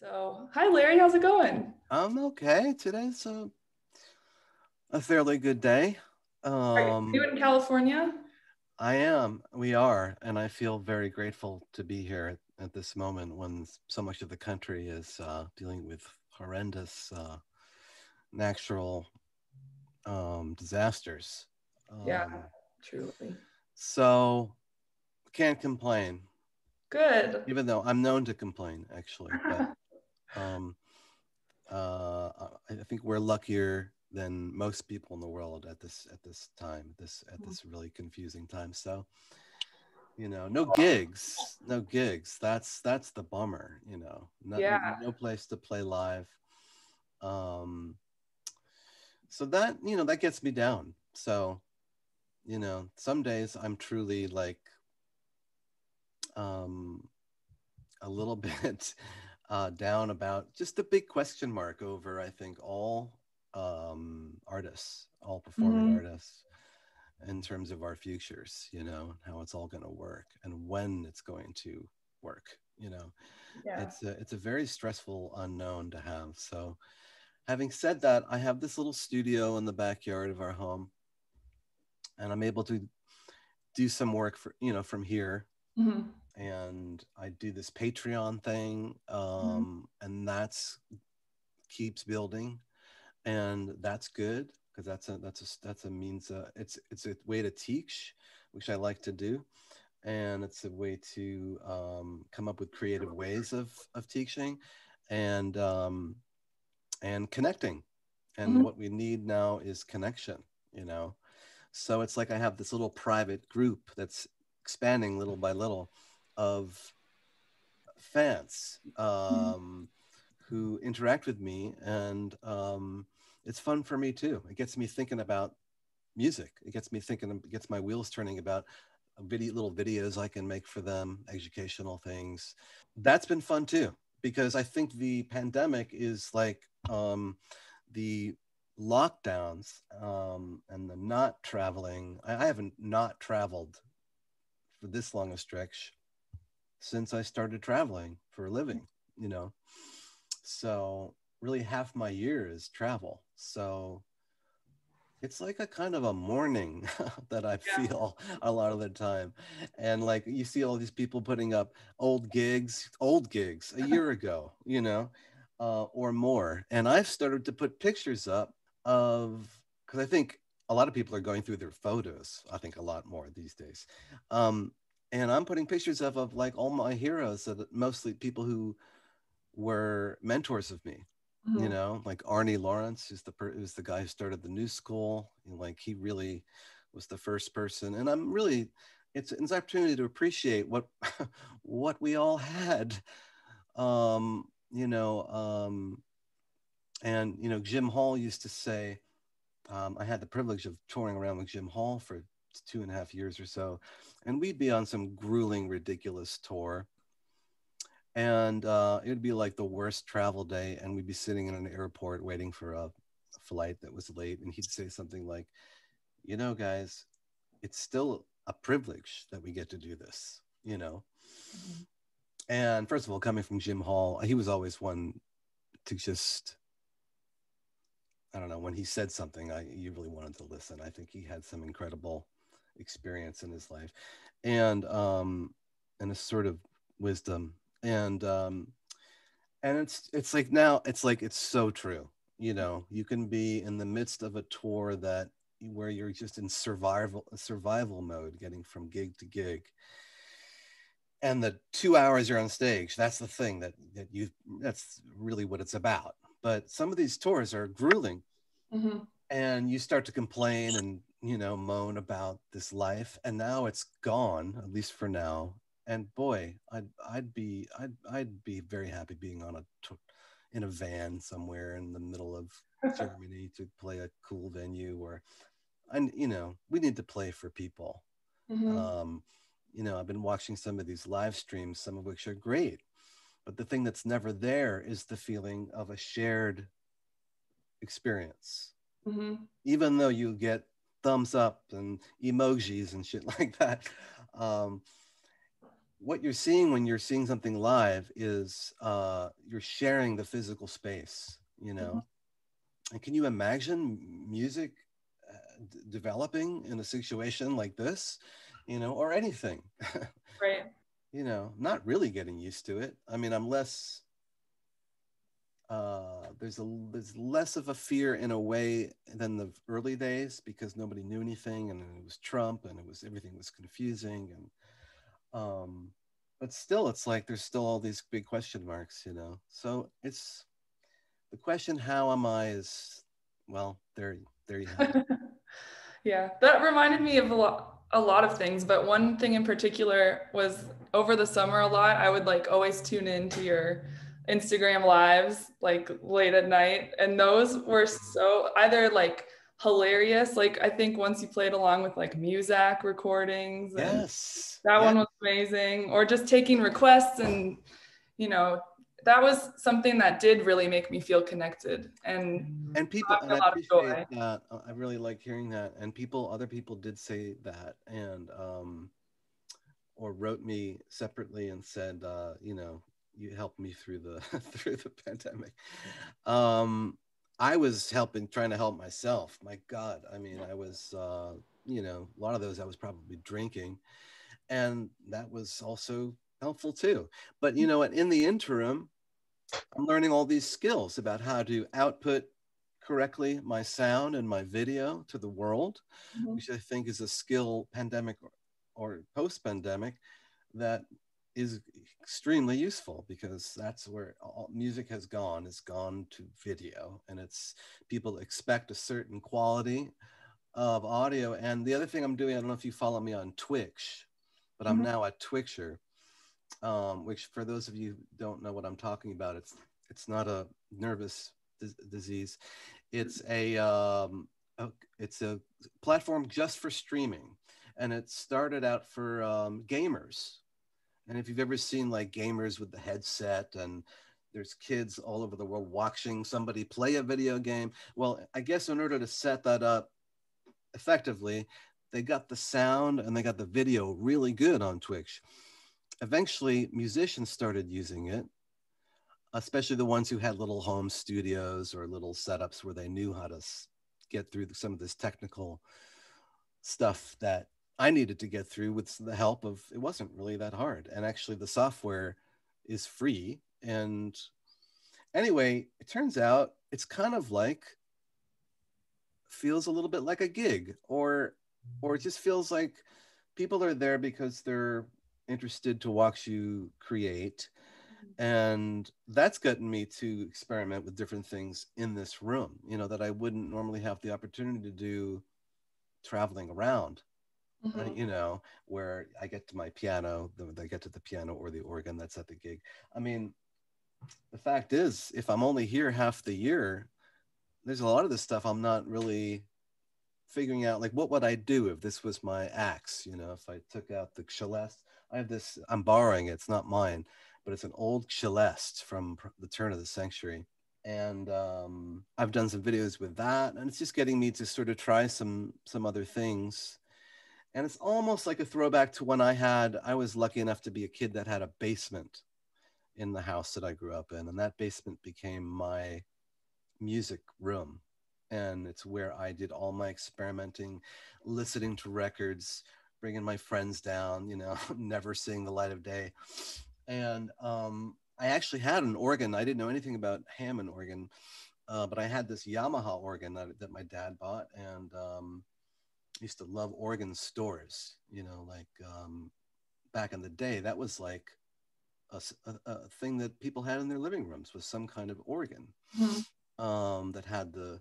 So, hi Larry, how's it going? I'm okay. Today's a, a fairly good day. Are Um, you in California? I am. We are, and I feel very grateful to be here at, at this moment when so much of the country is uh, dealing with horrendous uh, natural um, disasters. Yeah. Um, Truly. So can't complain, Good. even though I'm known to complain actually. But um, uh, I think we're luckier than most people in the world at this at this time, this at this really confusing time. So, you know, no gigs, no gigs. That's that's the bummer. You know, no, Yeah. no place to play live. Um, so that you know that gets me down. So, you know, some days I'm truly like um, a little bit uh, down about just a big question mark over, I think, all um, artists, all performing Mhm. artists, in terms of our futures, you know, how it's all going to work and when it's going to work, you know. Yeah. It's a, it's a very stressful unknown to have. So, having said that, I have this little studio in the backyard of our home, and I'm able to do some work for, you know, from here Mhm. And I do this Patreon thing, um, and that's keeps building, and that's good because that's a that's a that's a means uh, it's it's a way to teach, which I like to do, and it's a way to um, come up with creative ways of of teaching, and um, and connecting, and Mhm. what we need now is connection, you know. So it's like I have this little private group that's expanding little by little of fans um, who interact with me, and um, it's fun for me too. It gets me thinking about music. It gets me thinking. It gets my wheels turning about video, little videos I can make for them, educational things. That's been fun too because I think the pandemic is like um, the lockdowns um, and the not traveling. I, I haven't not traveled for this long a stretch since I started traveling for a living, you know. So really half my year is travel. So it's like a kind of a mourning that I Yeah. feel a lot of the time. And like you see all these people putting up old gigs, old gigs a year ago, you know, uh, or more. And I've started to put pictures up of, because I think a lot of people are going through their photos, I think a lot more these days. Um, and I'm putting pictures of, of like all my heroes, that mostly people who were mentors of me you Mhm. know like arnie lawrence who's the per- who's the guy who started the new school and like he really was the first person and i'm really it's, it's an opportunity to appreciate what what we all had um you know um and you know jim hall used to say um, i had the privilege of touring around with jim hall for two and a half years or so and we'd be on some grueling ridiculous tour. And uh, it would be like the worst travel day and we'd be sitting in an airport waiting for a flight that was late and he'd say something like you know guys it's still a privilege that we get to do this you know? Mhm. and first of all coming from jim hall he was always one to just i don't know when he said something i you really wanted to listen. I think he had some incredible experience in his life and um and a sort of wisdom. And um and it's it's like now it's like it's so true you know you can be in the midst of a tour that where you're just in survival survival mode getting from gig to gig. And the two hours you're on stage that's the thing that that you that's really what it's about. But some of these tours are grueling. Mhm. And you start to complain and you know moan about this life and now it's gone at least for now. And boy i'd i'd be i'd, I'd be very happy being on a in a van somewhere in the middle of germany to play a cool venue or and you know we need to play for people. Mhm. um you know i've been watching some of these live streams some of which are great but the thing that's never there is the feeling of a shared experience Mhm. even though you get thumbs up and emojis and shit like that um, what you're seeing when you're seeing something live is uh, you're sharing the physical space, you know. Mm-hmm. And can you imagine music uh, d- developing in a situation like this, you know, or anything? Right. you know, not really getting used to it. I mean, I'm less. Uh, there's a there's less of a fear in a way than the early days because nobody knew anything and it was Trump and it was everything was confusing and um, but still, it's like there's still all these big question marks, you know. So it's the question, "How am I?" is well, there, there you have yeah, that reminded me of a lot, a lot of things, but one thing in particular was over the summer a lot. I would like always tune in to your Instagram lives like late at night, and those were so either like hilarious. Like I think once you played along with like Muzak recordings. Yes. That yeah. one was amazing. Or just taking requests and you know, that was something that did really make me feel connected and and people and I appreciate that. Uh, I really like hearing that. And people, other people did say that and um or wrote me separately and said, uh, you know, you helped me through the through the pandemic. Um I was helping, trying to help myself. My God, I mean, I was, uh, you know, a lot of those I was probably drinking, and that was also helpful too. But you know what? In the interim, I'm learning all these skills about how to output correctly my sound and my video to the world, mm-hmm. which I think is a skill pandemic or, or post pandemic that is extremely useful because that's where all music has gone it's gone to video and it's people expect a certain quality of audio. And the other thing i'm doing i don't know if you follow me on twitch but i'm mm-hmm. now a twitcher um, which for those of you who don't know what i'm talking about it's it's not a nervous disease. It's a, um, a, it's a platform just for streaming and it started out for um, gamers and if you've ever seen like gamers with the headset and there's kids all over the world watching somebody play a video game. Well, I guess in order to set that up effectively, they got the sound and they got the video really good on Twitch. Eventually, musicians started using it, especially the ones who had little home studios or little setups where they knew how to get through some of this technical stuff that I needed to get through with the help of it wasn't really that hard. And actually, the software is free. And anyway, it turns out it's kind of like feels a little bit like a gig or or it mm. just feels like people are there because they're interested to watch you create mm. and that's gotten me to experiment with different things in this room you know that i wouldn't normally have the opportunity to do traveling around mm-hmm. you know, where I get to my piano, I get to the piano or the organ that's at the gig. I mean, the fact is, if I'm only here half the year, there's a lot of this stuff I'm not really figuring out. Like, what would I do if this was my axe? You know, if I took out the celeste, I have this, I'm borrowing it, it's not mine, but it's an old celeste from the turn of the century and um, I've done some videos with that, and it's just getting me to sort of try some some other things and it's almost like a throwback to when I had, I was lucky enough to be a kid that had a basement in the house that I grew up in. And that basement became my music room. And it's where I did all my experimenting, listening to records, bringing my friends down, you know, never seeing the light of day. And um, I actually had an organ. I didn't know anything about Hammond organ, uh, but I had this Yamaha organ that, that my dad bought. And um, used to love organ stores, you know, like um, back in the day, that was like a, a, a, thing that people had in their living rooms was some kind of organ mm-hmm. um, that had the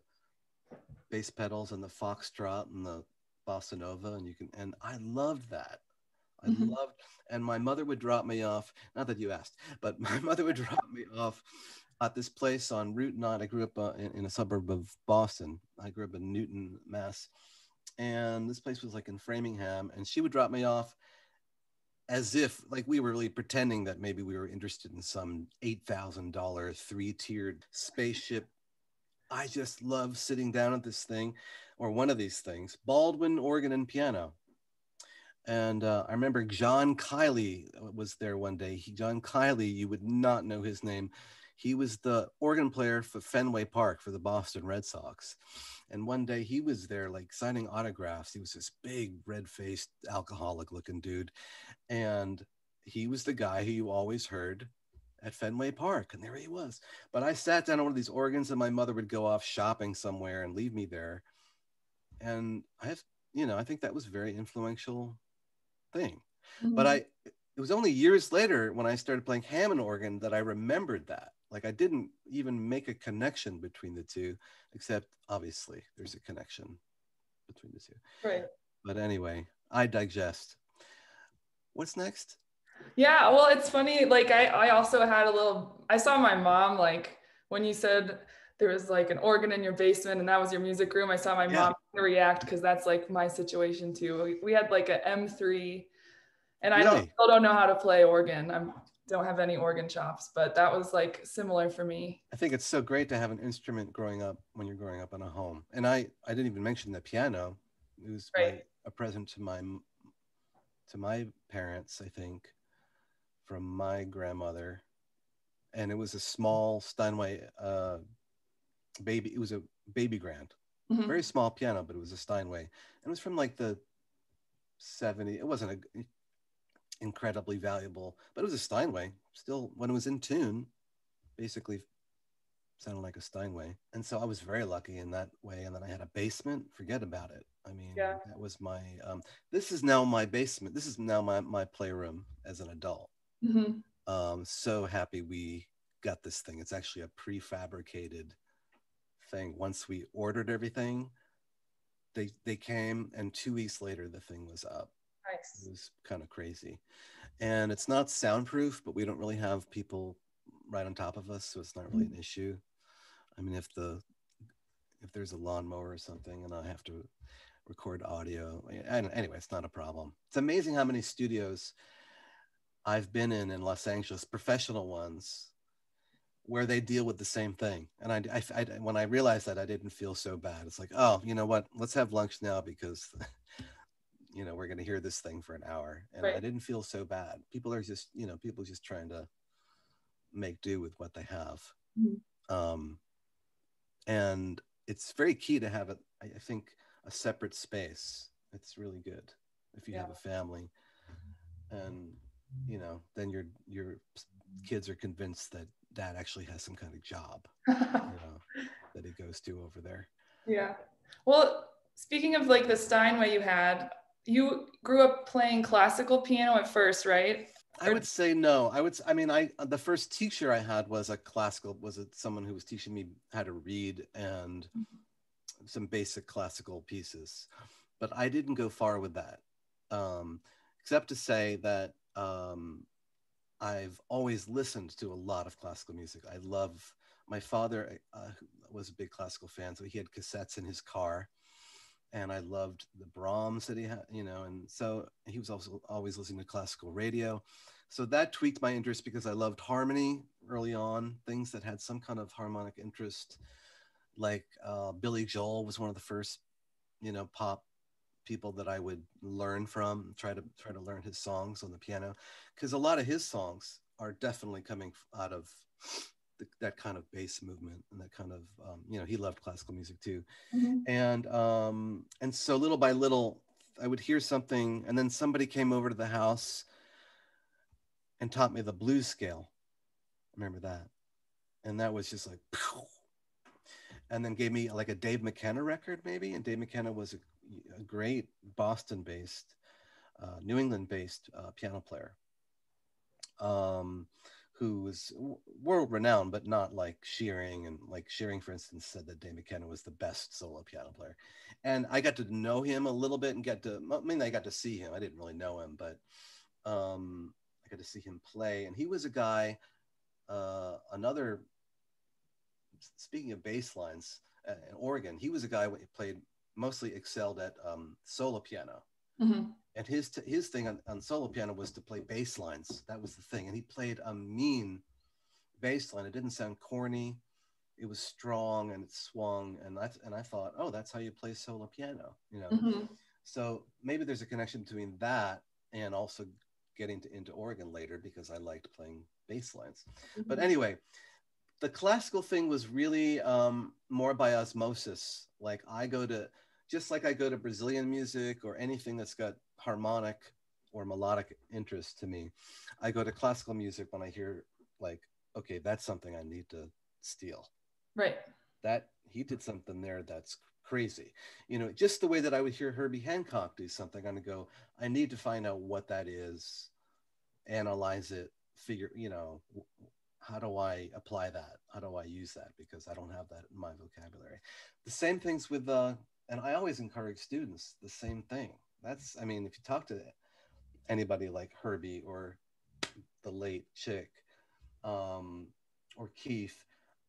bass pedals and the foxtrot and the bossa nova, and you can, and I loved that. I mm-hmm. loved, and my mother would drop me off. Not that you asked, but my mother would drop me off at this place on Route 9. I grew up uh, in, in, a suburb of Boston. I grew up in Newton, Mass and this place was like in Framingham, and she would drop me off as if like we were really pretending that maybe we were interested in some eight thousand dollar three tiered spaceship. I just love sitting down at this thing, or one of these things, Baldwin organ and piano, and uh, I remember John Kiley was there one day. He, John Kiley, you would not know his name. He was the organ player for Fenway Park for the Boston Red Sox. And one day he was there, like signing autographs. He was this big, red faced, alcoholic looking dude. And he was the guy who you always heard at Fenway Park. And there he was. But I sat down on one of these organs, and my mother would go off shopping somewhere and leave me there. And I have, you know, I think that was a very influential thing. Mm-hmm. But I, it was only years later when I started playing Hammond organ that I remembered that. Like I didn't even make a connection between the two, except obviously there's a connection between the two. Right. But anyway, I digest. What's next? Yeah, well, it's funny. Like I, I also had a little. I saw my mom like when you said there was like an organ in your basement and that was your music room. I saw my yeah. mom react because that's like my situation too. We, had like a M3 and I don't still don't know how to play organ. I don't have any organ chops, but that was like similar for me. I think it's so great to have an instrument growing up when you're growing up in a home. And I I didn't even mention the piano. It was right. my, a present to my to my parents, I think, from my grandmother. And it was a small Steinway uh, baby. It was a baby grand, mm-hmm. very small piano, but it was a Steinway. And it was from like the 70. It wasn't a incredibly valuable, but it was a Steinway. Still, when it was in tune, basically sounded like a Steinway. And so I was very lucky in that way. And then I had a basement. Forget about it. I mean, yeah. that was my. Um, this is now my basement. This is now my my playroom as an adult. Mm-hmm. Um, so happy we got this thing. It's actually a prefabricated thing. Once we ordered everything, they they came, and two weeks later the thing was up. Nice. It was kind of crazy, and it's not soundproof, but we don't really have people right on top of us, so it's not really an mm. issue. I mean, if the if there's a lawnmower or something, and I have to record audio, and anyway, it's not a problem. It's amazing how many studios I've been in in Los Angeles, professional ones, where they deal with the same thing. And I, I, I, when I realized that, I didn't feel so bad. It's like, oh, you know what? Let's have lunch now because, you know, we're going to hear this thing for an hour. And right. I didn't feel so bad. People are just, you know, people just trying to make do with what they have. Mm-hmm. Um, and it's very key to have it. I think a separate space. It's really good if you yeah. have a family, and you know, then your your kids are convinced that dad actually has some kind of job you know, that he goes to over there. Yeah. Well, speaking of like the Steinway you had, you grew up playing classical piano at first, right? I would say no. I would. I mean, I the first teacher I had was a classical. Was it someone who was teaching me how to read and mm-hmm. some basic classical pieces, but I didn't go far with that, um, except to say that um, I've always listened to a lot of classical music. I love my father uh, was a big classical fan, so he had cassettes in his car, and I loved the Brahms that he had, you know, and so he was also always listening to classical radio. So that tweaked my interest because I loved harmony early on, things that had some kind of harmonic interest, like uh, Billy Joel was one of the first, you know, pop people that I would learn from, try to try to learn his songs on the piano, because a lot of his songs are definitely coming out of that kind of bass movement and that kind of um, you know he loved classical music too, mm-hmm. and um, and so little by little I would hear something, and then somebody came over to the house and taught me the blues scale. I remember that, and that was just like. and then gave me like a Dave McKenna record, maybe. And Dave McKenna was a a great Boston based, uh, New England based uh, piano player um, who was world renowned, but not like Shearing. And like Shearing, for instance, said that Dave McKenna was the best solo piano player. And I got to know him a little bit and get to, I mean, I got to see him. I didn't really know him, but um, I got to see him play. And he was a guy, uh, another, speaking of bass lines, uh, in Oregon, he was a guy who played mostly excelled at um, solo piano. Mm-hmm. And his t- his thing on, on solo piano was to play bass lines. That was the thing. And he played a mean bass line. It didn't sound corny. It was strong and it swung. And I and I thought, oh, that's how you play solo piano. You know. Mm-hmm. So maybe there's a connection between that and also getting to, into organ later because I liked playing bass lines. Mm-hmm. But anyway, the classical thing was really um, more by osmosis. Like I go to, just like I go to Brazilian music or anything that's got harmonic or melodic interest to me, I go to classical music when I hear like, okay, that's something I need to steal. Right. That he did something there that's crazy. You know, just the way that I would hear Herbie Hancock do something, I'm gonna go, I need to find out what that is, analyze it, figure, you know, how do I apply that? How do I use that? Because I don't have that in my vocabulary. The same things with, uh, and I always encourage students the same thing. That's, I mean, if you talk to anybody like Herbie or the late Chick um, or Keith,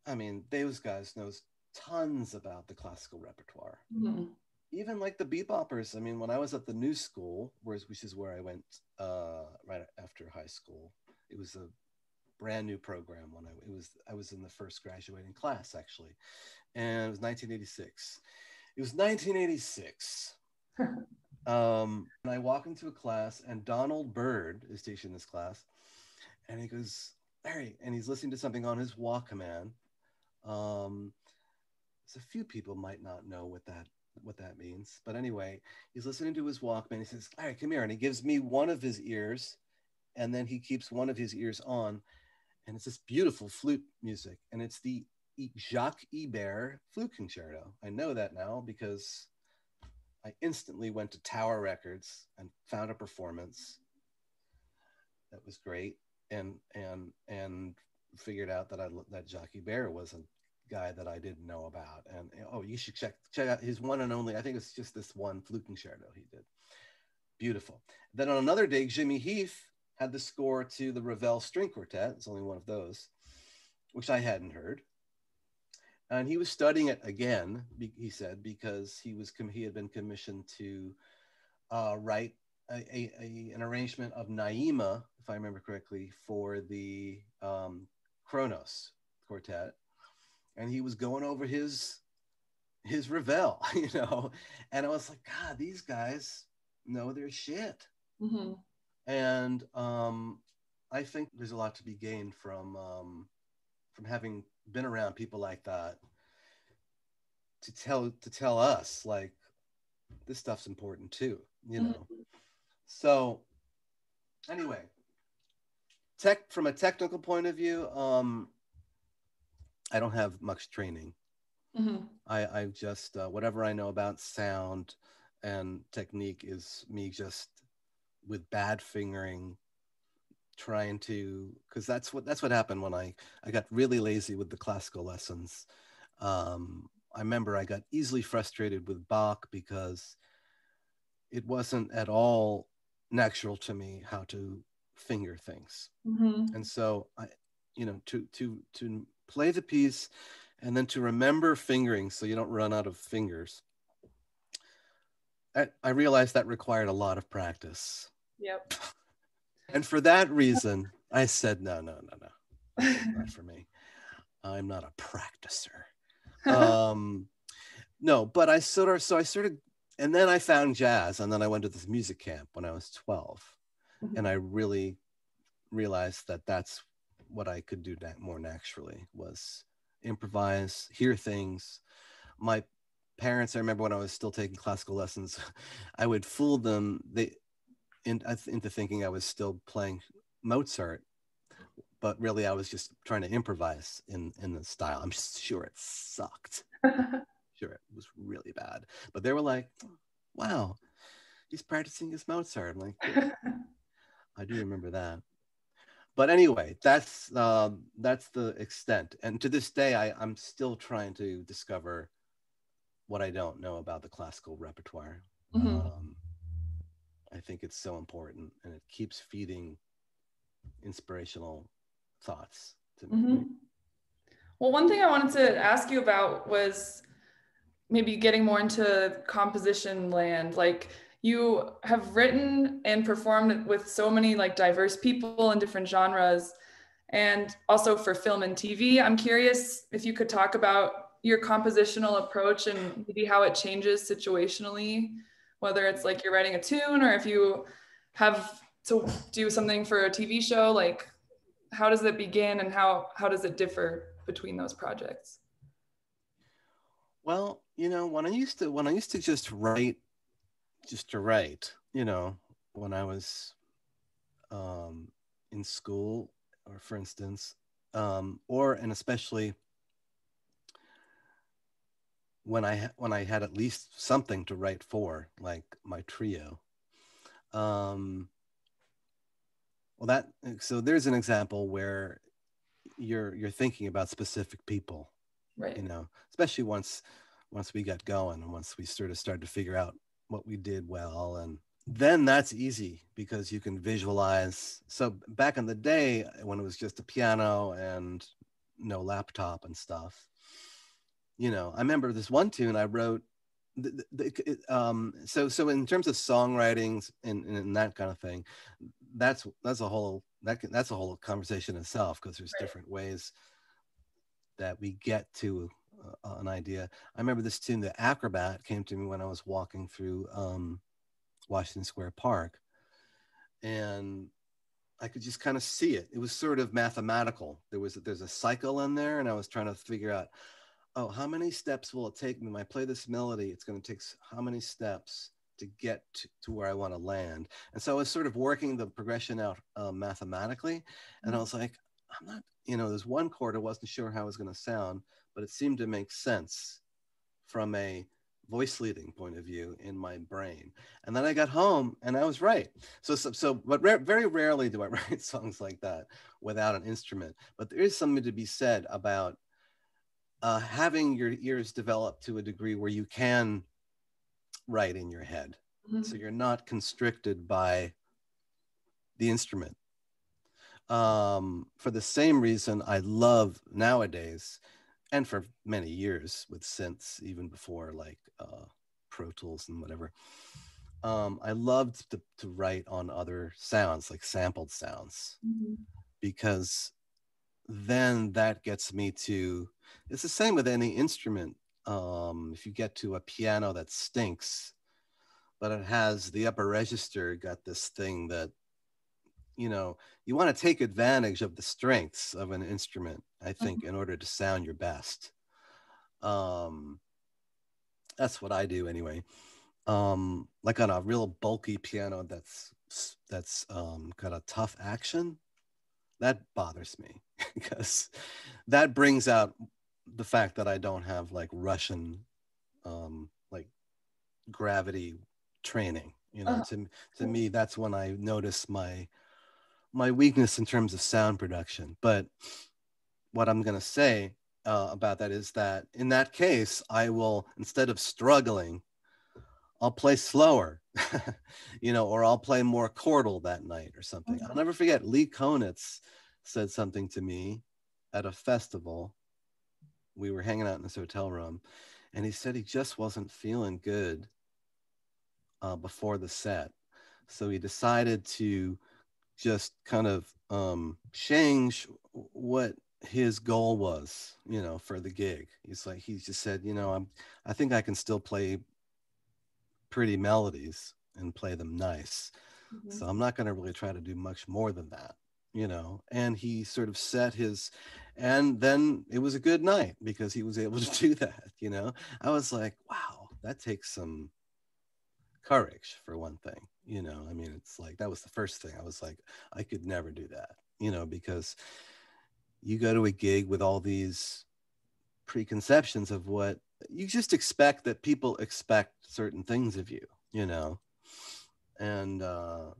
I mean, those guys knows tons about the classical repertoire. Mm-hmm. Even like the beboppers. I mean, when I was at the new school, which is where I went uh, right after high school, it was a brand new program when I it was I was in the first graduating class actually, and it was 1986. It was 1986. um, and I walk into a class, and Donald Byrd is teaching this class, and he goes, Larry, and he's listening to something on his Walkman. Um, so a few people might not know what that what that means, but anyway, he's listening to his Walkman. He says, "Larry, come here," and he gives me one of his ears, and then he keeps one of his ears on, and it's this beautiful flute music, and it's the Jacques Ibert flute concerto. I know that now because I instantly went to Tower Records and found a performance that was great, and and and figured out that I that Jacques Ibert was a guy that I didn't know about. And oh, you should check check out his one and only. I think it's just this one flute concerto he did. Beautiful. Then on another day, Jimmy Heath had the score to the Ravel String Quartet. It's only one of those, which I hadn't heard. And he was studying it again, he said, because he was he had been commissioned to uh, write a, a, a, an arrangement of Naima, if I remember correctly, for the um, Kronos quartet and he was going over his his Ravel, you know, and I was like, God, these guys know their shit. Mm-hmm. And um, I think there's a lot to be gained from um, from having been around people like that to tell to tell us like this stuff's important too, you know. Mm-hmm. So anyway, tech from a technical point of view, um, I don't have much training. Mm-hmm. I, I just uh, whatever I know about sound and technique is me just with bad fingering trying to because that's what that's what happened when I I got really lazy with the classical lessons. Um, I remember I got easily frustrated with Bach because it wasn't at all natural to me how to finger things, mm-hmm. and so I, you know, to to to play the piece, and then to remember fingering so you don't run out of fingers. I, I realized that required a lot of practice. Yep. And for that reason, I said, no, no, no, no, not for me. I'm not a practicer. Um, no, but I sort of, so I sort of, and then I found jazz, and then I went to this music camp when I was 12, mm-hmm. and I really realized that that's what I could do that more naturally was improvise, hear things. My parents, I remember when I was still taking classical lessons, I would fool them they in, into thinking I was still playing Mozart, but really I was just trying to improvise in in the style. I'm sure it sucked. sure, it was really bad. But they were like, "Wow, he's practicing his Mozart." I'm like, I do remember that but anyway, that's uh, that's the extent. And to this day, I, I'm still trying to discover what I don't know about the classical repertoire. Mm-hmm. Um, I think it's so important, and it keeps feeding inspirational thoughts to me. Mm-hmm. Well, one thing I wanted to ask you about was maybe getting more into composition land, like you have written and performed with so many like diverse people in different genres and also for film and TV. I'm curious if you could talk about your compositional approach and maybe how it changes situationally whether it's like you're writing a tune or if you have to do something for a TV show, like how does it begin and how how does it differ between those projects? Well, you know, when I used to when I used to just write just to write, you know, when I was um in school or for instance, um, or and especially when I when I had at least something to write for, like my trio. Um, well, that so there's an example where you're you're thinking about specific people, right? You know, especially once once we got going and once we sort of started to figure out what we did well and then that's easy because you can visualize so back in the day when it was just a piano and no laptop and stuff you know, I remember this one tune I wrote. The, the, um, so so in terms of songwriting and, and that kind of thing, that's that's a whole that can, that's a whole conversation itself because there's right. different ways that we get to uh, an idea. I remember this tune, the Acrobat, came to me when I was walking through um, Washington Square Park, and I could just kind of see it. It was sort of mathematical. There was there's a cycle in there, and I was trying to figure out oh, how many steps will it take me when I play this melody? It's going to take how many steps to get to, to where I want to land? And so I was sort of working the progression out uh, mathematically. And I mm-hmm. was like, I'm not, you know, there's one chord I wasn't sure how it was going to sound, but it seemed to make sense from a voice leading point of view in my brain. And then I got home and I was right. So, so, so but ra- very rarely do I write songs like that without an instrument. But there is something to be said about uh, having your ears develop to a degree where you can write in your head. Mm-hmm. So you're not constricted by the instrument. Um, for the same reason, I love nowadays, and for many years with synths, even before like uh, Pro Tools and whatever. Um, I loved to, to, write on other sounds, like sampled sounds, mm-hmm. because then that gets me to it's the same with any instrument. Um, if you get to a piano that stinks but it has the upper register got this thing that you know you want to take advantage of the strengths of an instrument i think mm-hmm. in order to sound your best. Um, that's what i do anyway. Um, like on a real bulky piano that's that's um, got a tough action that bothers me because that brings out the fact that I don't have like Russian um like gravity training you know uh-huh. to to me that's when I notice my my weakness in terms of sound production but what I'm going to say uh, about that is that in that case I will instead of struggling I'll play slower you know or I'll play more chordal that night or something I'll never forget Lee Konitz said something to me at a festival. We were hanging out in this hotel room, and he said he just wasn't feeling good uh, before the set. So he decided to just kind of um, change what his goal was, you know, for the gig. He's like, he just said, you know, I'm, I think I can still play pretty melodies and play them nice. Mm-hmm. So I'm not going to really try to do much more than that you know, and he sort of set his, and then it was a good night because he was able to do that, you know. I was like, wow, that takes some courage for one thing, you know. I mean, it's like that was the first thing. I was like, I could never do that, you know, because you go to a gig with all these preconceptions of what you just expect that people expect certain things of you, you know. And uh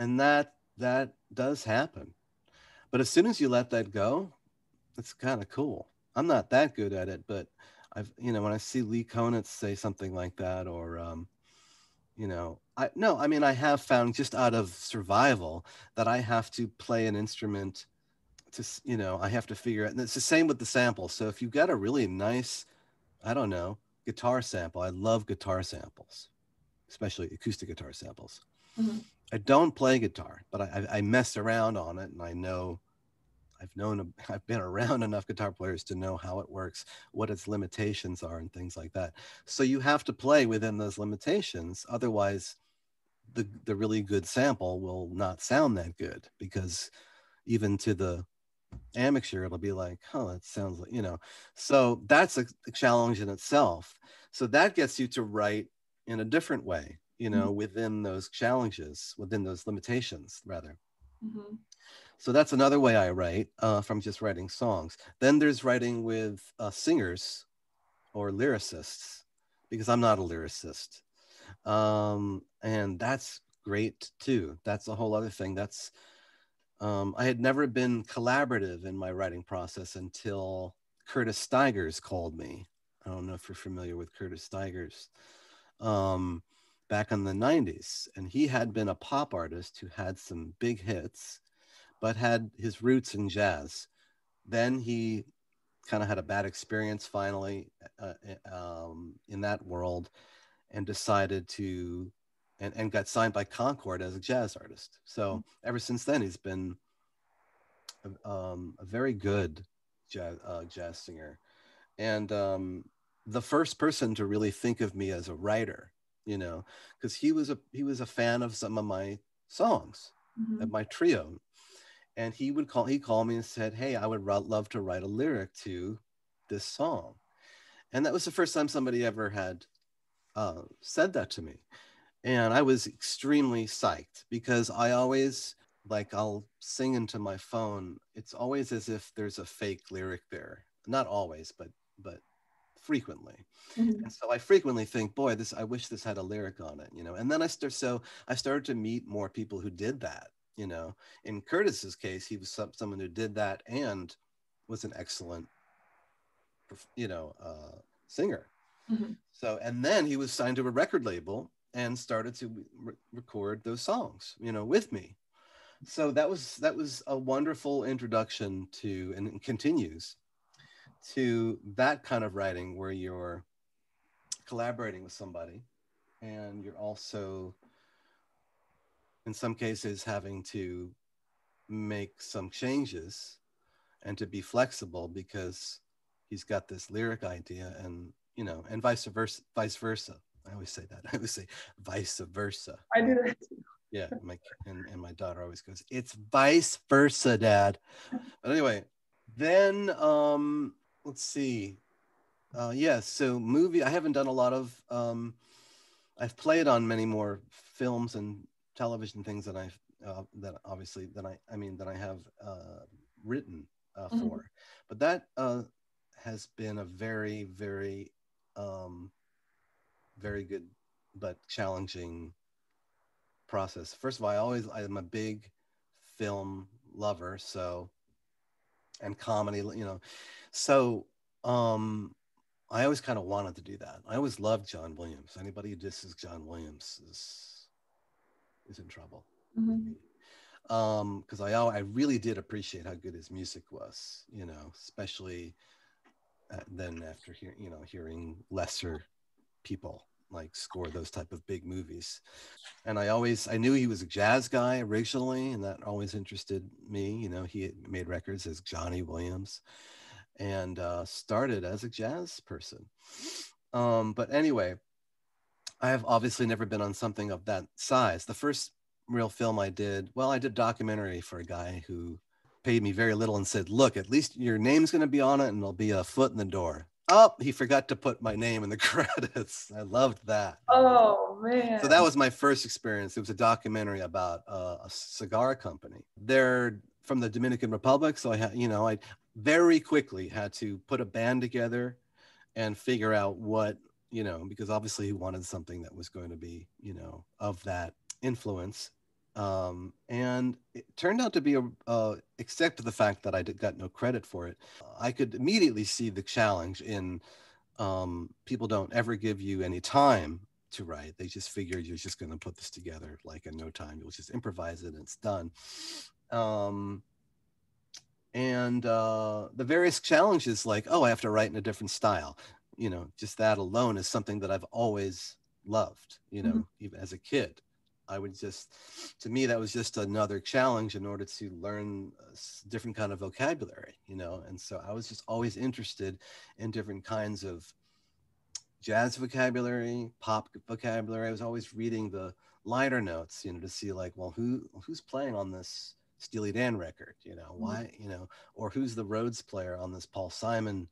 and that that does happen. But as soon as you let that go, it's kind of cool. I'm not that good at it, but I've, you know, when I see Lee Konitz say something like that, or, um, you know, I no, I mean, I have found just out of survival that I have to play an instrument to, you know, I have to figure out, and it's the same with the sample. So if you've got a really nice, I don't know, guitar sample, I love guitar samples, especially acoustic guitar samples. Mm-hmm. I don't play guitar, but I, I mess around on it and I know I've known, I've been around enough guitar players to know how it works, what its limitations are, and things like that. So you have to play within those limitations. Otherwise, the, the really good sample will not sound that good because even to the amateur, it'll be like, oh, that sounds like, you know. So that's a, a challenge in itself. So that gets you to write in a different way, you know, mm-hmm. within those challenges, within those limitations, rather. Mm-hmm. So that's another way I write uh, from just writing songs. Then there's writing with uh, singers or lyricists, because I'm not a lyricist. Um, and that's great too. That's a whole other thing. That's um, I had never been collaborative in my writing process until Curtis Stigers called me. I don't know if you're familiar with Curtis Stigers Um, back in the 90s, and he had been a pop artist who had some big hits, but had his roots in jazz. Then he kind of had a bad experience finally uh, uh, um, in that world and decided to and, and got signed by Concord as a jazz artist. So mm-hmm. ever since then, he's been a, um, a very good jazz, uh, jazz singer. And um, the first person to really think of me as a writer, you know, because he was a he was a fan of some of my songs, mm-hmm. of my trio, and he would call he called me and said, "Hey, I would love to write a lyric to this song," and that was the first time somebody ever had uh, said that to me and I was extremely psyched because I always like I'll sing into my phone. It's always as if there's a fake lyric there. Not always, but but frequently. Mm-hmm. And so I frequently think, boy, this I wish this had a lyric on it, you know. And then I start so I started to meet more people who did that, you know. In Curtis's case, he was some, someone who did that and was an excellent you know, uh, singer. Mm-hmm. So and then he was signed to a record label and started to re- record those songs, you know, with me. So that was that was a wonderful introduction to, and continues to that kind of writing where you're collaborating with somebody, and you're also, in some cases, having to make some changes and to be flexible because he's got this lyric idea and you know and vice versa vice versa I always say that. I always say vice versa. I do that too. Yeah, my and, and my daughter always goes, "It's vice versa, Dad." But anyway, then um, let's see. Uh, yeah, so movie. I haven't done a lot of. Um, I've played on many more films and television things that I've uh, that obviously that I I mean that I have uh, written uh, mm-hmm. for, mm-hmm. but that uh, has been a very very um, very good but challenging process. First of all, I always I'm a big film lover, so and comedy, you know. So um I always kind of wanted to do that. I always loved John Williams. Anybody who disses John Williams is is in trouble. Mm-hmm. Um, because I I really did appreciate how good his music was, you know, especially uh, then after hearing you know hearing lesser people like score those type of big movies. And i always i knew he was a jazz guy originally and that always interested me you know he made records as johnny williams and uh, started as a jazz person. Um, but anyway i have obviously never been on something of that size. The first real film i did well i did documentary for a guy who paid me very little and said look at least your name's going to be on it and there'll be a foot in the door oh, he forgot to put my name in the credits. I loved that. Oh man. So that was my first experience. It was a documentary about uh, a cigar company. They're from the Dominican Republic, so I had, you know, I very quickly had to put a band together and figure out what, you know, because obviously he wanted something that was going to be, you know, of that influence um, and it turned out to be a, uh, except the fact that I did, got no credit for it, I could immediately see the challenge in um, people don't ever give you any time to write. They just figure you're just going to put this together like in no time. You'll just improvise it and it's done. Um, and uh, the various challenges, like, oh, I have to write in a different style. You know, just that alone is something that I've always loved, you know, mm-hmm. even as a kid. I would just, to me, that was just another challenge in order to learn a different kind of vocabulary, you know. And so I was just always interested in different kinds of jazz vocabulary, pop vocabulary. I was always reading the liner notes, you know, to see like, well, who who's playing on this Steely Dan record, you know, mm-hmm. why, you know, or who's the Rhodes player on this Paul Simon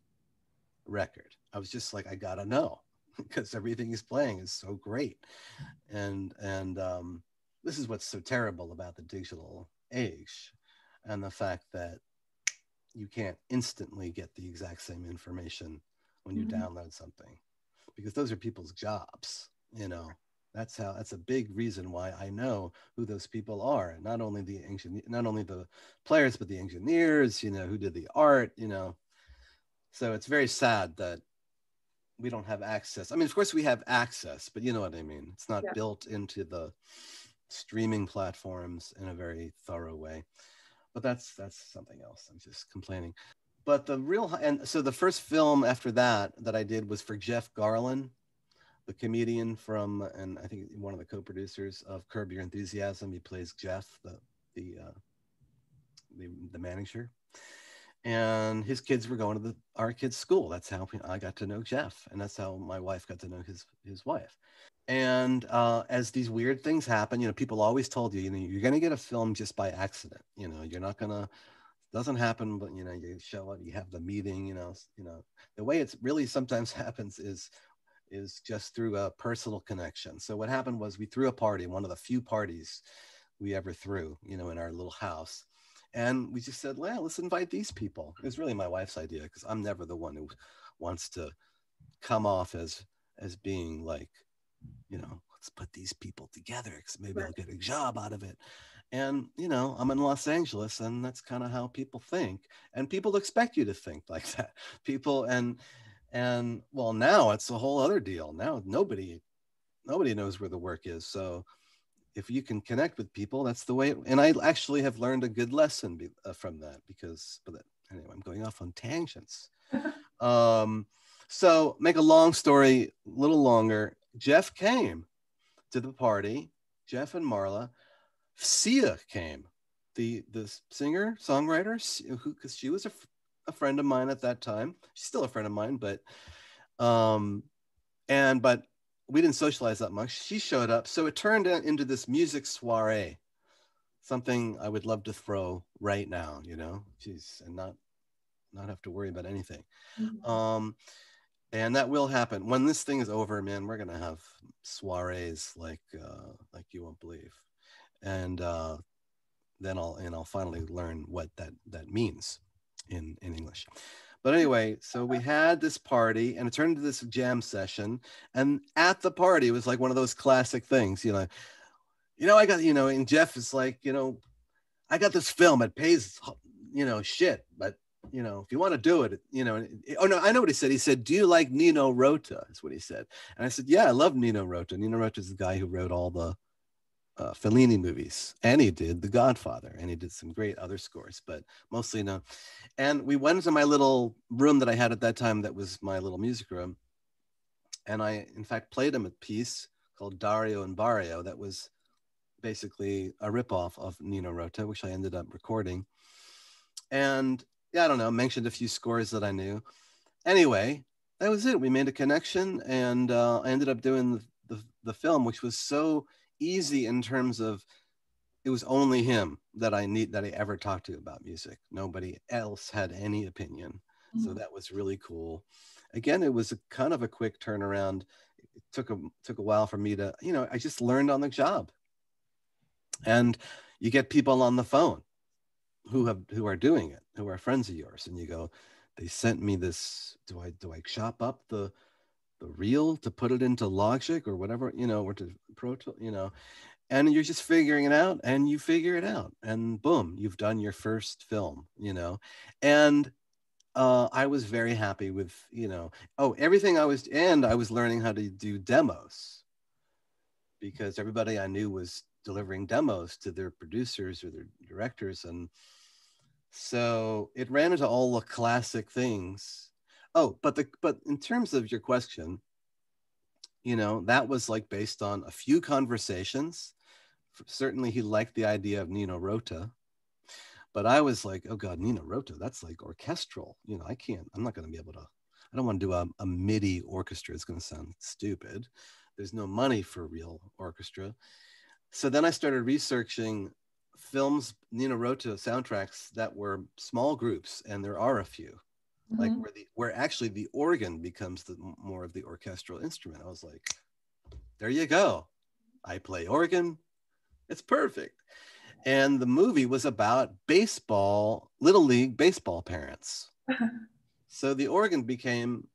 record. I was just like, I gotta know because everything he's playing is so great. And and um, this is what's so terrible about the digital age and the fact that you can't instantly get the exact same information when you mm-hmm. download something because those are people's jobs, you know. That's how that's a big reason why I know who those people are. Not only the engineer, not only the players, but the engineers, you know, who did the art, you know. So it's very sad that we don't have access. I mean, of course we have access, but you know what I mean. It's not yeah. built into the streaming platforms in a very thorough way. But that's that's something else. I'm just complaining. But the real and so the first film after that that I did was for Jeff Garlin, the comedian from and I think one of the co-producers of Curb Your Enthusiasm. He plays Jeff, the the uh, the, the manager and his kids were going to the our kids' school. That's how I got to know Jeff, and that's how my wife got to know his his wife. And uh, as these weird things happen, you know, people always told you, you know, you're going to get a film just by accident. You know, you're not going to. Doesn't happen, but you know, you show up, you have the meeting. You know, you know, the way it's really sometimes happens is is just through a personal connection. So what happened was we threw a party, one of the few parties we ever threw, you know, in our little house and we just said, well, let's invite these people. It was really my wife's idea because I'm never the one who wants to come off as as being like, you know, let's put these people together because maybe. I'll get a job out of it. And you know, I'm in Los Angeles, and that's kind of how people think. And people expect you to think like that. People and and well, now it's a whole other deal. Now nobody nobody knows where the work is. So if you can connect with people, that's the way. It, and I actually have learned a good lesson be, uh, from that because, but anyway, I'm going off on tangents. um, so make a long story a little longer. Jeff came to the party. Jeff and Marla. Sia came, the the singer songwriter, who because she was a, a friend of mine at that time. She's still a friend of mine, but um, and but we didn't socialize that much. She showed up. So it turned into this music soiree, something I would love to throw right now, you know, Jeez, and not not have to worry about anything. Mm-hmm. Um, and that will happen when this thing is over, man. We're gonna have soirees like uh, like you won't believe, and uh, then I'll and I'll finally learn what that that means in in English. But anyway, so we had this party and it turned into this jam session. And at the party, it was like one of those classic things, you know. You know, I got, you know, and Jeff is like, you know, I got this film. It pays, you know, shit, but you know, if you want to do it, you know, oh no, I know what he said. He said, "Do you like Nino Rota?" Is what he said, and I said, "Yeah, I love Nino Rota. Nino Rota is the guy who wrote all the uh, Fellini movies, and he did The Godfather, and he did some great other scores, but mostly no. And we went into my little room that I had at that time, that was my little music room, and I, in fact, played him a piece called Dario and Barrio that was basically a ripoff of Nino Rota, which I ended up recording. And yeah, I don't know, mentioned a few scores that I knew. Anyway, that was it. We made a connection, and uh, I ended up doing the, the, the film, which was so easy in terms of it was only him that I need that I ever talked to about music. Nobody else had any opinion. Mm-hmm. So that was really cool. Again, it was a kind of a quick turnaround. It took a took a while for me to, you know, I just learned on the job. And you get people on the phone who have who are doing it, who are friends of yours, and you go, they sent me this. Do I do I chop up the the reel to put it into Logic or whatever, you know, or to Pro, you know, and you're just figuring it out and you figure it out and boom, you've done your first film, you know, and uh, I was very happy with, you know, oh, everything I was, and I was learning how to do demos because everybody I knew was delivering demos to their producers or their directors. And so it ran into all the classic things Oh, but the but in terms of your question, you know, that was like based on a few conversations certainly he liked the idea of Nino Rota, but I was like, oh God, Nino Rota, that's like orchestral. You know, I can't, I'm not going to be able to, I don't want to do a, a MIDI orchestra. It's going to sound stupid. There's no money for real orchestra. So then I started researching films, Nino Rota soundtracks that were small groups, and there are a few. Mm-hmm. Like where the where actually the organ becomes the more of the orchestral instrument. I was like, there you go. I play organ. It's perfect. And the movie was about baseball, little league baseball parents. so the organ became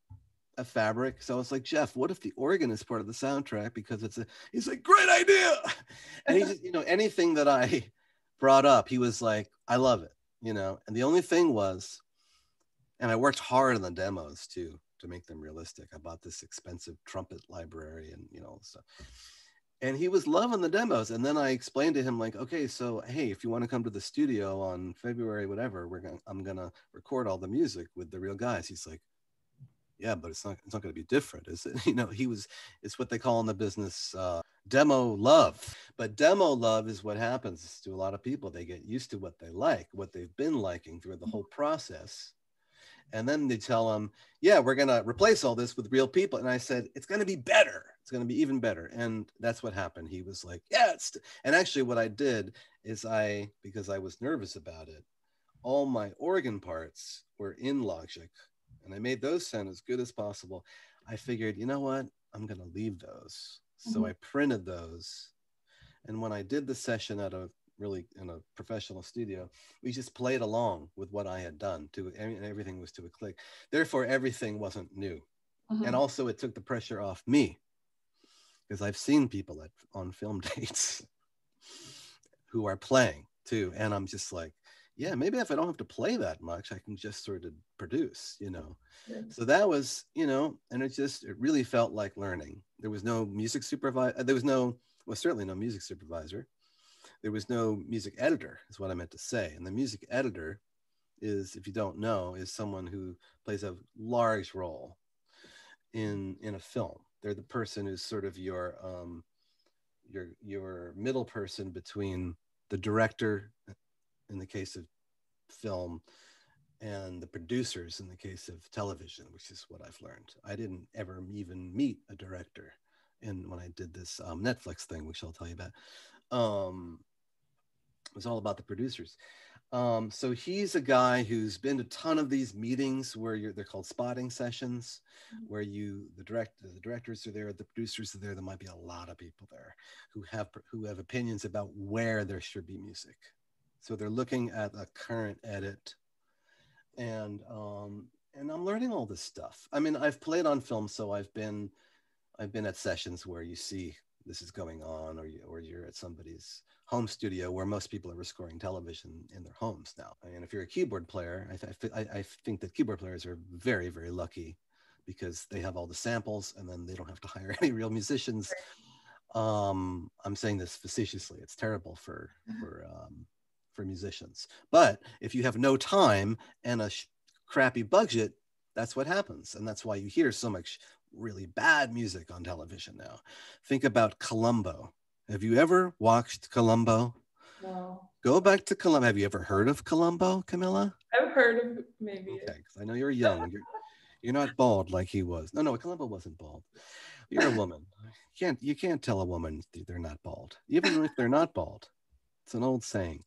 a fabric. So I was like, Jeff, what if the organ is part of the soundtrack? Because it's a, he's like, great idea. And he just, you know, anything that I brought up, he was like, I love it, you know. And the only thing was, and I worked hard on the demos too to make them realistic. I bought this expensive trumpet library and, you know, stuff and he was loving the demos. And then i explained to him like okay so hey if you want to come to the studio on february whatever we're gonna i'm gonna record all the music with the real guys. He's like yeah but it's not it's not going to be different is it? You know he was it's what they call in the business uh, demo love. But demo love is what happens to a lot of people. They get used to what they like what they've been liking through the whole process and then they tell them yeah we're going to replace all this with real people and i said it's going to be better it's going to be even better. And that's what happened. He was like, yeah, it's, and actually what I did is I, because I was nervous about it, all my organ parts were in Logic and I made those sound as good as possible. I figured, you know what? I'm going to leave those. So mm-hmm. I printed those. And when I did the session at a really in a professional studio, we just played along with what I had done to and everything was to a click. Therefore, everything wasn't new. Mm-hmm. And also it took the pressure off me because I've seen people at on film dates who are playing too, and I'm just like, yeah, maybe if I don't have to play that much, I can just sort of produce, you know. Yeah. So that was, you know, and it just it really felt like learning. There was no music supervisor. Uh, there was no, well, certainly no music supervisor. There was no music editor, is what I meant to say. And the music editor is, if you don't know, is someone who plays a large role in in a film. They're the person who's sort of your um, your your middle person between the director in the case of film and the producers in the case of television which is what i've learned. I didn't ever even meet a director in when i did this um, netflix thing which i'll tell you about. Um, it was all about the producers um, so he's a guy who's been to a ton of these meetings where you're, they're called spotting sessions, mm-hmm. where you the direct the directors are there, the producers are there. There might be a lot of people there who have who have opinions about where there should be music. So they're looking at a current edit, and um, and I'm learning all this stuff. I mean, I've played on film, so I've been I've been at sessions where you see this is going on, or you, or you're at somebody's home studio where most people are scoring television in their homes now. I mean, if you're a keyboard player, I, th- I, I think that keyboard players are very, very lucky because they have all the samples and then they don't have to hire any real musicians. Um, I'm saying this facetiously. It's terrible for mm-hmm. for um, for musicians. But if you have no time and a sh- crappy budget, that's what happens, and that's why you hear so much really bad music on television now. Think about Columbo. Have you ever watched Columbo? No. Go back to Columbo. Have you ever heard of Columbo, Camilla? I've heard of maybe. Okay, because I know you're young. You're, you're not bald like he was. No, no, Columbo wasn't bald. You're a woman. You can't you can't tell a woman they're not bald, even if they're not bald. It's an old saying.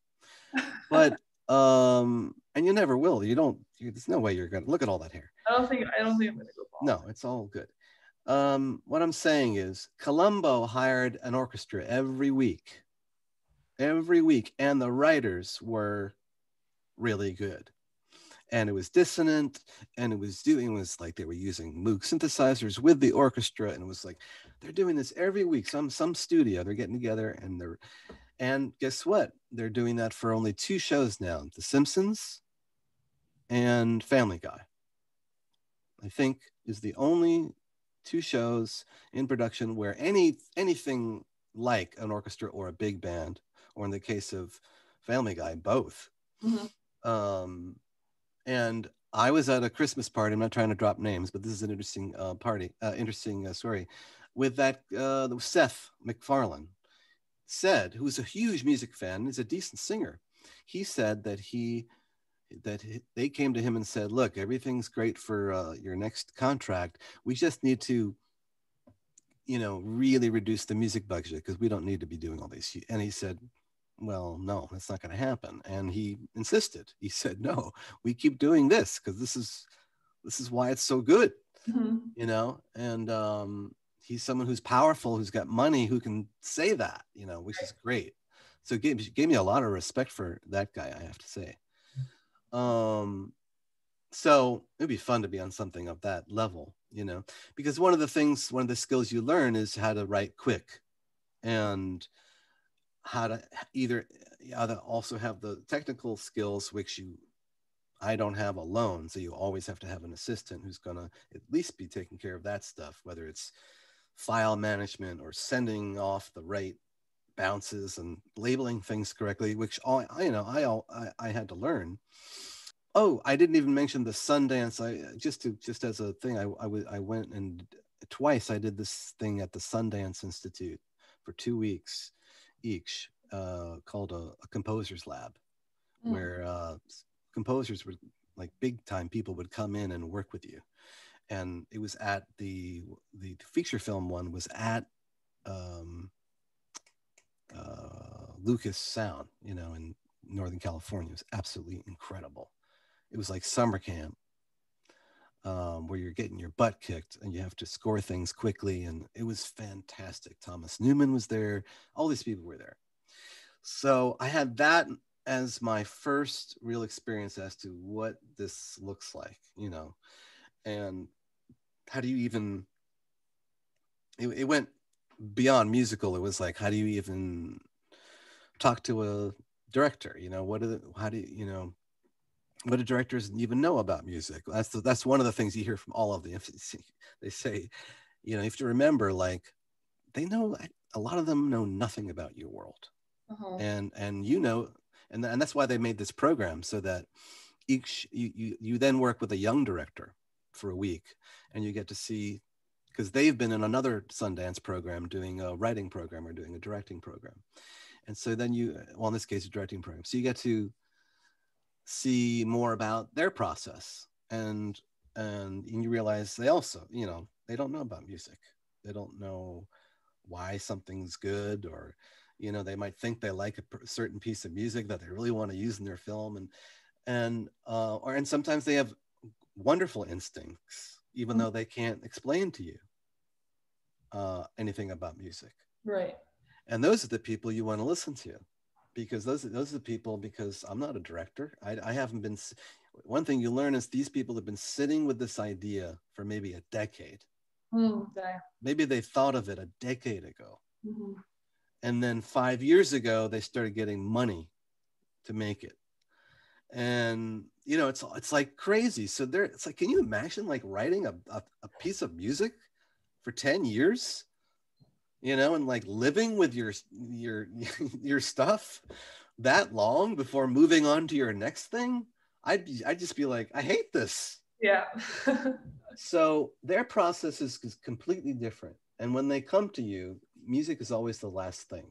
But um, and you never will. You don't. You, there's no way you're gonna look at all that hair. I don't think. I don't think I'm gonna go bald. No, it's all good. Um, what I'm saying is, Columbo hired an orchestra every week, every week, and the writers were really good. And it was dissonant, and it was doing was like they were using Moog synthesizers with the orchestra, and it was like they're doing this every week. Some some studio, they're getting together, and they're and guess what? They're doing that for only two shows now: The Simpsons and Family Guy. I think is the only two shows in production where any anything like an orchestra or a big band, or in the case of Family Guy, both. Mm-hmm. Um, and I was at a Christmas party. I'm not trying to drop names, but this is an interesting uh, party, uh, interesting uh, story, with that uh, Seth MacFarlane. said, who's a huge music fan, is a decent singer. He said that he that they came to him and said, "Look, everything's great for uh, your next contract. We just need to, you know, really reduce the music budget because we don't need to be doing all these." And he said, "Well, no, that's not going to happen." And he insisted. He said, "No, we keep doing this because this is this is why it's so good." Mm-hmm. You know, and um, he's someone who's powerful, who's got money, who can say that, you know, which is great. So it gave, gave me a lot of respect for that guy, I have to say. Um, so it'd be fun to be on something of that level, you know, because one of the things, one of the skills you learn is how to write quick and how to either, to also have the technical skills, which you I don't have alone. So you always have to have an assistant who's going to at least be taking care of that stuff, whether it's file management or sending off the right bounces and labeling things correctly, which all you know I all I, I had to learn. Oh, I didn't even mention the Sundance. I just to just as a thing, I I, w- I went and twice I did this thing at the Sundance Institute for two weeks each, uh, called a, a composers lab, mm. where uh, composers were like big time people would come in and work with you and it was at the the feature film one was at um, uh, Lucas Sound, you know, in Northern California. It was absolutely incredible. It was like summer camp um, where you're getting your butt kicked and you have to score things quickly. And it was fantastic. Thomas Newman was there. All these people were there. So I had that as my first real experience as to what this looks like, you know, and how do you even it, it went beyond musical it was like how do you even talk to a director? You know what are the, how do you you know what do directors even know about music? That's the, that's one of the things you hear from all of them they say. You know you have to remember like they know a lot of them know nothing about your world. Uh-huh. and and you know and, and that's why they made this program so that each you, you you then work with a young director for a week and you get to see because they've been in another Sundance program doing a writing program or doing a directing program. And so then you, well, in this case, a directing program. So you get to see more about their process and and you realize they also, you know, they don't know about music. They don't know why something's good or you know they might think they like a certain piece of music that they really want to use in their film and and uh, or and sometimes they have wonderful instincts, even mm-hmm. though they can't explain to you uh, anything about music. Right. And those are the people you want to listen to because those, those are the people, because I'm not a director. I, I haven't been, one thing you learn is these people have been sitting with this idea for maybe a decade. Mm, maybe they thought of it a decade ago. Mm-hmm. And then five years ago, they started getting money to make it and you know it's it's like crazy so there it's like can you imagine like writing a, a, a, piece of music for 10 years you know and like living with your your your stuff that long before moving on to your next thing i'd be i'd just be like i hate this. Yeah. So their process is, is completely different. And when they come to you music is always the last thing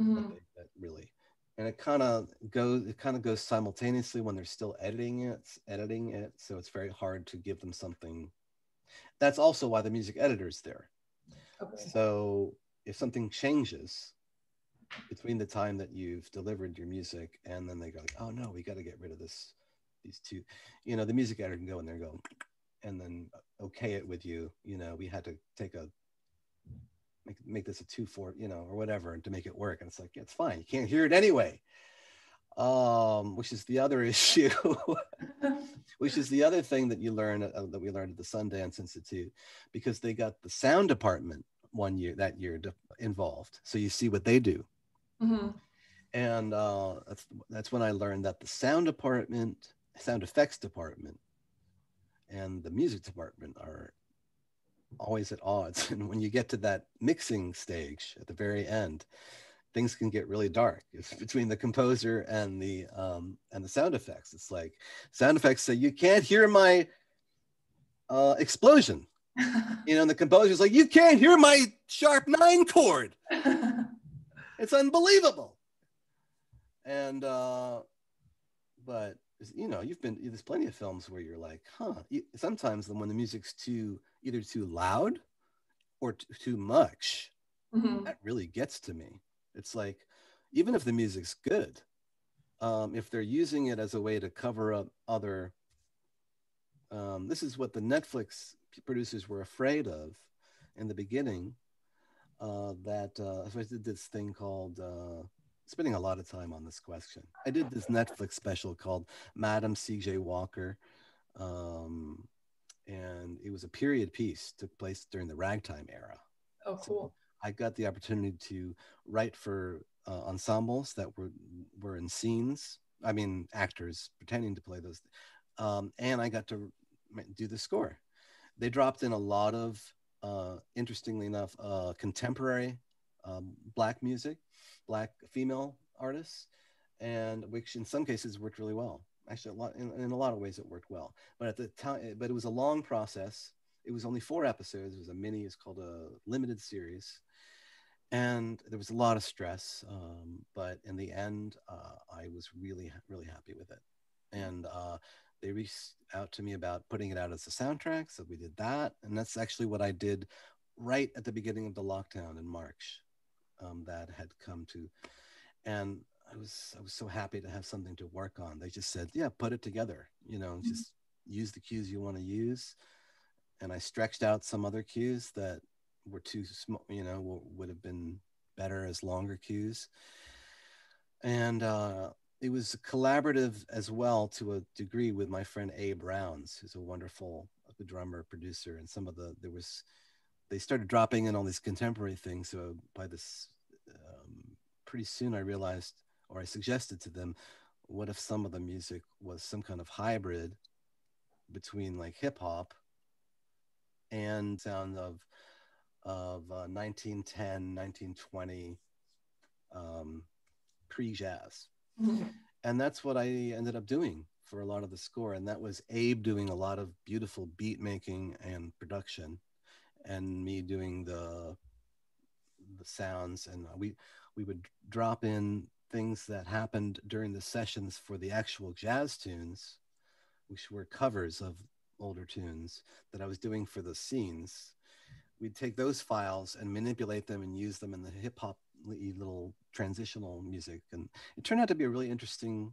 mm-hmm. that they, that really. And it kind of goes it kind of goes simultaneously when they're still editing it editing it so it's very hard to give them something that's also why the music editor is there okay. so if something changes between the time that you've delivered your music and then they go oh no we got to get rid of this these two you know the music editor can go in there and go and then okay it with you you know we had to take a make, make this a two four, you know, or whatever, and to make it work. And it's like, it's fine. You can't hear it anyway. Um, which is the other issue, which is the other thing that you learn uh, that we learned at the Sundance Institute, because they got the sound department one year that year involved. So you see what they do. Mm-hmm. And uh, that's, that's when I learned that the sound department, sound effects department, and the music department are always at odds. And when you get to that mixing stage at the very end, things can get really dark. It's between the composer and the um, and the sound effects. It's like sound effects say you can't hear my uh, explosion. you know, and the composer's like, you can't hear my sharp nine chord. it's unbelievable. And uh, but you know, you've been there's plenty of films where you're like, huh. Sometimes when the music's too either too loud or too much, mm-hmm. that really gets to me. It's like even if the music's good, um, if they're using it as a way to cover up other, um, this is what the Netflix producers were afraid of in the beginning. Uh, that uh, I did this thing called uh, spending a lot of time on this question. I did this Netflix special called Madam C.J. Walker, um, and it was a period piece. Took place during the ragtime era. Oh, cool! So I got the opportunity to write for uh, ensembles that were were in scenes. I mean, actors pretending to play those, um, and I got to do the score. They dropped in a lot of, uh, interestingly enough, uh, contemporary um, black music, black female artists, and which in some cases worked really well. Actually, a lot in, in a lot of ways it worked well. But at the time, but it was a long process. It was only four episodes. It was a mini. It's called a limited series and there was a lot of stress um, but in the end uh, i was really really happy with it and uh, they reached out to me about putting it out as a soundtrack so we did that and that's actually what i did right at the beginning of the lockdown in march um, that had come to and i was i was so happy to have something to work on they just said yeah put it together you know mm-hmm. just use the cues you want to use and i stretched out some other cues that were too small, you know, would have been better as longer cues. And uh, it was collaborative as well to a degree with my friend Abe Rounds, who's a wonderful drummer, producer, and some of the there was they started dropping in all these contemporary things. So by this, um, pretty soon I realized, or I suggested to them, what if some of the music was some kind of hybrid between like hip hop and sound of of uh, 1910, 1920 um, pre jazz. Mm-hmm. And that's what I ended up doing for a lot of the score. And that was Abe doing a lot of beautiful beat making and production, and me doing the the sounds. And we we would drop in things that happened during the sessions for the actual jazz tunes, which were covers of older tunes that I was doing for the scenes we'd take those files and manipulate them and use them in the hip hop little transitional music. And it turned out to be a really interesting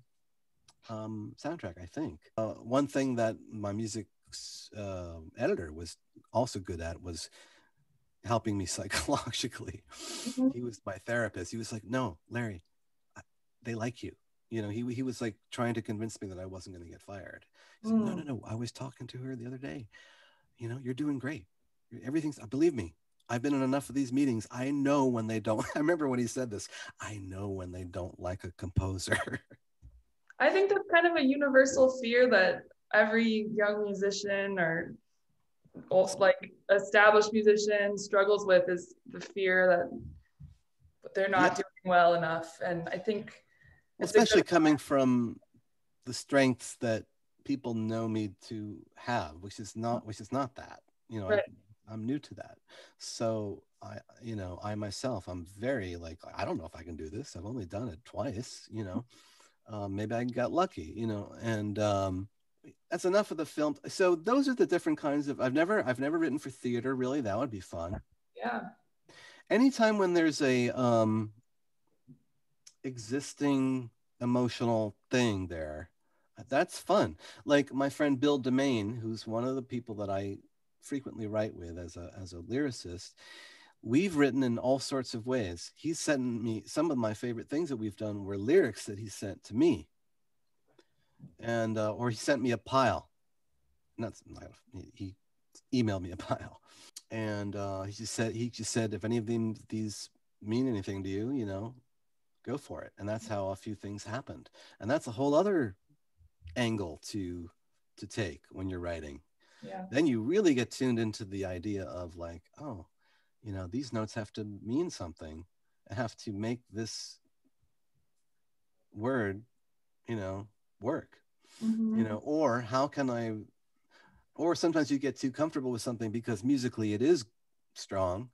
um, soundtrack, I think. Uh, one thing that my music uh, editor was also good at was helping me psychologically. Mm-hmm. He was my therapist. He was like, no, Larry, they like you. You know, he, he was like trying to convince me that I wasn't going to get fired. He mm. no, no, no. I was talking to her the other day. You know, you're doing great everything's uh, believe me i've been in enough of these meetings i know when they don't i remember when he said this i know when they don't like a composer i think that's kind of a universal fear that every young musician or also like established musician struggles with is the fear that they're not yeah. doing well enough and i think especially coming from the strengths that people know me to have which is not which is not that you know right. I'm new to that. So I, you know, I myself, I'm very like, I don't know if I can do this. I've only done it twice, you know, um, maybe I got lucky, you know, and um, that's enough of the film. So those are the different kinds of, I've never, I've never written for theater really. That would be fun. Yeah. Anytime when there's a um, existing emotional thing there, that's fun. Like my friend Bill DeMain, who's one of the people that I frequently write with as a as a lyricist we've written in all sorts of ways. He's sent me some of my favorite things that we've done were lyrics that he sent to me. And uh, or he sent me a pile. Not he emailed me a pile. And uh, he just said he just said if any of them these mean anything to you you know go for it. And that's how a few things happened. And that's a whole other angle to to take when you're writing yeah. then you really get tuned into the idea of like oh you know these notes have to mean something I have to make this word you know work mm-hmm. you know or how can i or sometimes you get too comfortable with something because musically it is strong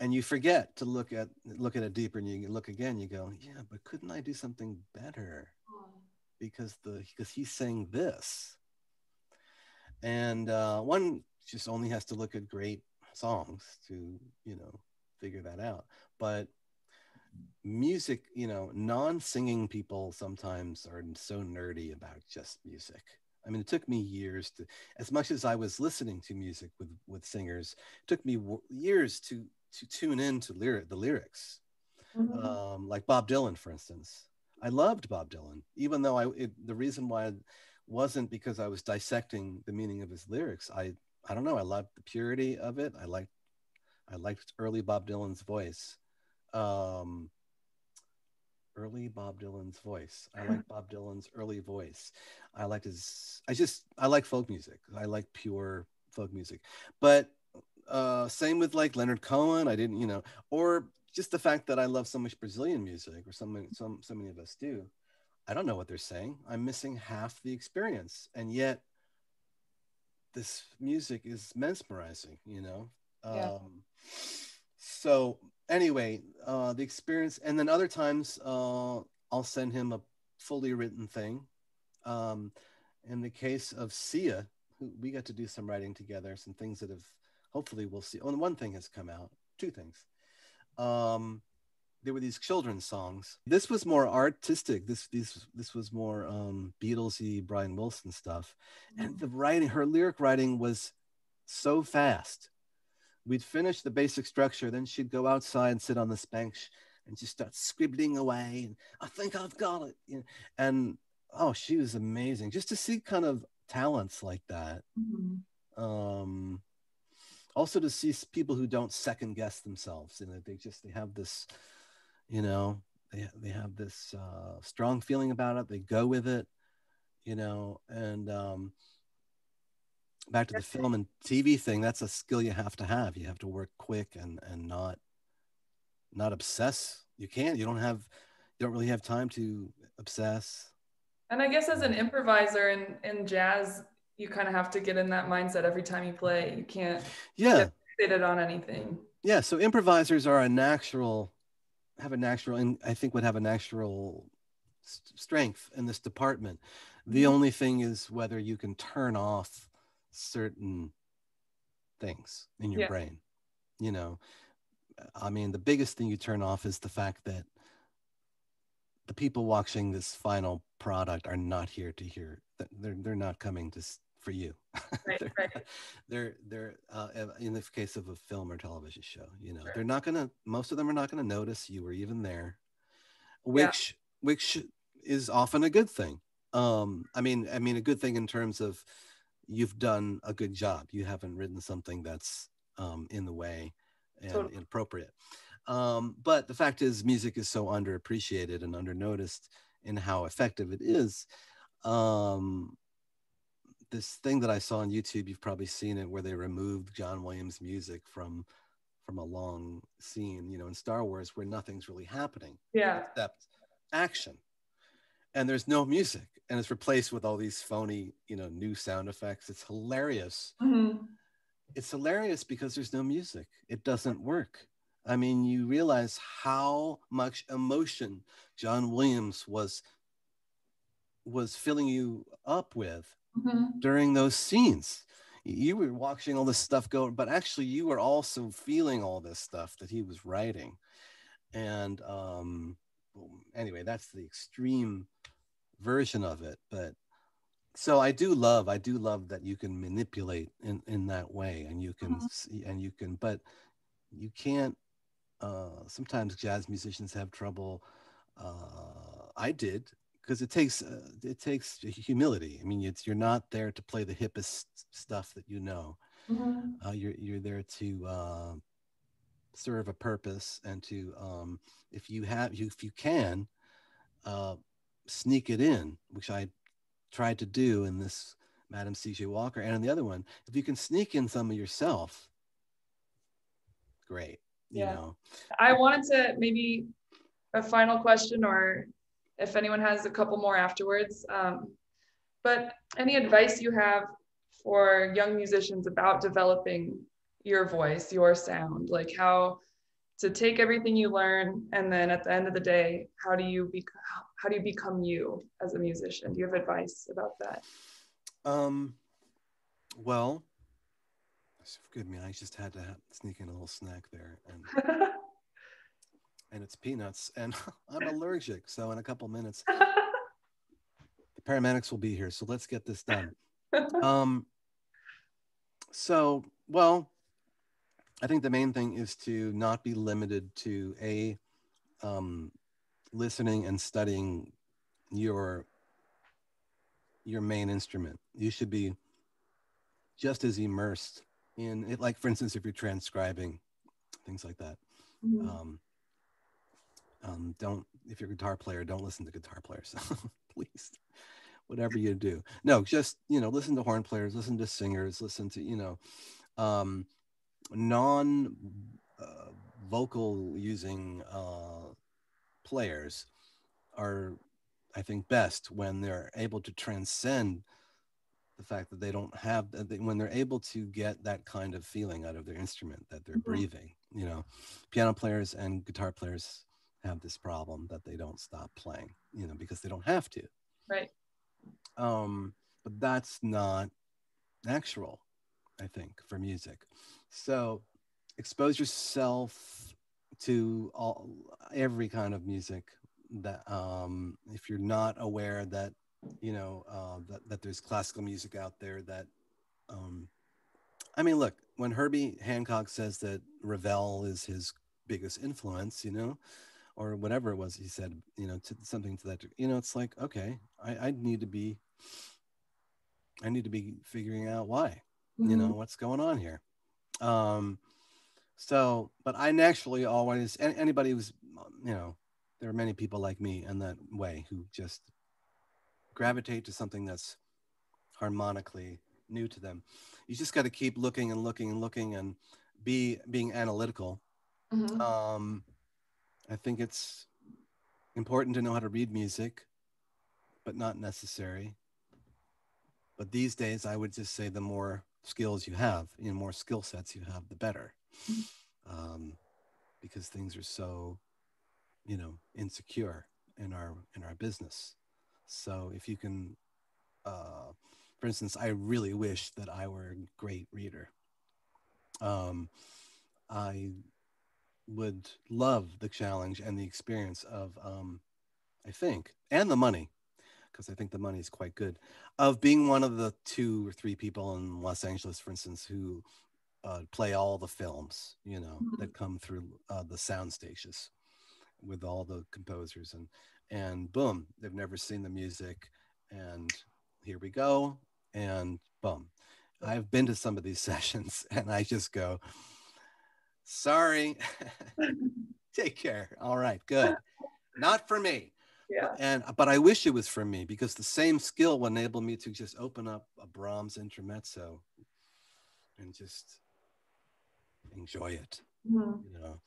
and you forget to look at look at it deeper and you look again you go yeah but couldn't i do something better because the because he's saying this and uh, one just only has to look at great songs to you know figure that out but music you know non-singing people sometimes are so nerdy about just music I mean, it took me years to, as much as I was listening to music with with singers, it took me w- years to to tune in to lyric the lyrics, mm-hmm. um, like Bob Dylan, for instance. I loved Bob Dylan, even though I it, the reason why wasn't because I was dissecting the meaning of his lyrics. I I don't know. I loved the purity of it. I liked I liked early Bob Dylan's voice. Um, early Bob Dylan's voice. I like Bob Dylan's early voice. I like his. I just I like folk music. I like pure folk music. But uh, same with like Leonard Cohen. I didn't, you know, or just the fact that I love so much Brazilian music, or some some so many of us do. I don't know what they're saying. I'm missing half the experience, and yet this music is mesmerizing. You know. Yeah. Um, so anyway, uh, the experience, and then other times uh, I'll send him a fully written thing. Um, in the case of Sia, who we got to do some writing together, some things that have hopefully we'll see. Oh, one thing has come out, two things. Um, there were these children's songs. This was more artistic. This this this was more um, Beatlesy, Brian Wilson stuff, and the writing, her lyric writing was so fast we'd finish the basic structure. Then she'd go outside and sit on this bench and just start scribbling away. And I think I've got it. You know, and oh, she was amazing. Just to see kind of talents like that. Mm-hmm. Um, also to see people who don't second guess themselves. You know, they just they have this, you know, they they have this uh, strong feeling about it. They go with it. You know, and um, back to the film and TV thing, that's a skill you have to have. You have to work quick and and not not obsess. You can't. You don't have. You don't really have time to obsess. And I guess as an improviser in in jazz, you kind of have to get in that mindset every time you play. You can't. Yeah. Get it on anything. Yeah. So improvisers are a natural, have a natural, and I think would have a natural strength in this department. The mm-hmm. only thing is whether you can turn off certain things in your yeah. brain you know i mean the biggest thing you turn off is the fact that the people watching this final product are not here to hear that they're, they're not coming to for you right, they're, right. they're they're uh, in the case of a film or television show you know sure. they're not gonna most of them are not gonna notice you were even there which yeah. which is often a good thing um i mean i mean a good thing in terms of you've done a good job. You haven't written something that's um, in the way and totally. inappropriate. Um, but the fact is, music is so underappreciated and undernoticed in how effective it is. Um, this thing that I saw on YouTube, you've probably seen it, where they removed John Williams' music from from a long scene, you know, in Star Wars, where nothing's really happening, yeah, except action. And there's no music and it's replaced with all these phony you know new sound effects. It's hilarious. Mm-hmm. it's hilarious because there's no music. It doesn't work. I mean you realize how much emotion john williams was was filling you up with mm-hmm. during those scenes you were watching all this stuff go but actually you were also feeling all this stuff that he was writing and um anyway that's the extreme version of it but so i do love i do love that you can manipulate in in that way and you can mm-hmm. see, and you can but you can't uh sometimes jazz musicians have trouble uh i did because it takes uh, it takes humility i mean it's you're not there to play the hippest stuff that you know mm-hmm. uh, you're you're there to uh, serve a purpose and to um, if you have you if you can uh, sneak it in, which I tried to do in this Madam C.J. Walker and in the other one. If you can sneak in some of yourself, great. You yeah. know. I wanted to maybe a final question, or if anyone has a couple more afterwards. Um, but any advice you have for young musicians about developing your voice, your sound, like how to take everything you learn and then at the end of the day how do you become how do you become you as a musician do you have advice about that um well forgive me i just had to sneak in a little snack there and and it's peanuts and i'm allergic so in a couple minutes the paramedics will be here so let's get this done um so well I think the main thing is to not be limited to a um, listening and studying your your main instrument. You should be just as immersed in it. Like, for instance, if you're transcribing things like that. Mm-hmm. Um, um, don't if you're a guitar player, don't listen to guitar players, please. Whatever you do, no, just you know, listen to horn players, listen to singers, listen to you know, um, non uh, vocal using uh, players are, I think, best when they're able to transcend the fact that they don't have when they're able to get that kind of feeling out of their instrument that they're mm-hmm. breathing. You know, piano players and guitar players have this problem that they don't stop playing. You know, because they don't have to. Right. Um, but that's not natural, I think, for music. So expose yourself to all every kind of music that um, if you're not aware that you know uh, that, that there's classical music out there that um, I mean look when Herbie Hancock says that Ravel is his biggest influence you know or whatever it was he said you know to, something to that you know it's like okay I, I need to be I need to be figuring out why mm-hmm. you know what's going on here um, so, but I naturally always, anybody who's, you know, there are many people like me in that way who just gravitate to something that's harmonically new to them. You just got to keep looking and looking and looking and be being analytical. Mm-hmm. Um, I think it's important to know how to read music, but not necessary. But these days, I would just say the more skills you have, you know, more skill sets you have, the better. Mm-hmm. Um, because things are so, you know, insecure in our in our business. So if you can, uh, for instance, I really wish that I were a great reader. Um, I would love the challenge and the experience of, um, I think, and the money because I think the money is quite good, of being one of the two or three people in Los Angeles, for instance, who uh, play all the films, you know, mm-hmm. that come through uh, the sound stages with all the composers and and boom, they've never seen the music, and here we go, and boom. I've been to some of these sessions, and I just go, sorry, take care. All right, good. Not for me yeah and but i wish it was for me because the same skill will enable me to just open up a brahms intermezzo and just enjoy it mm-hmm. you know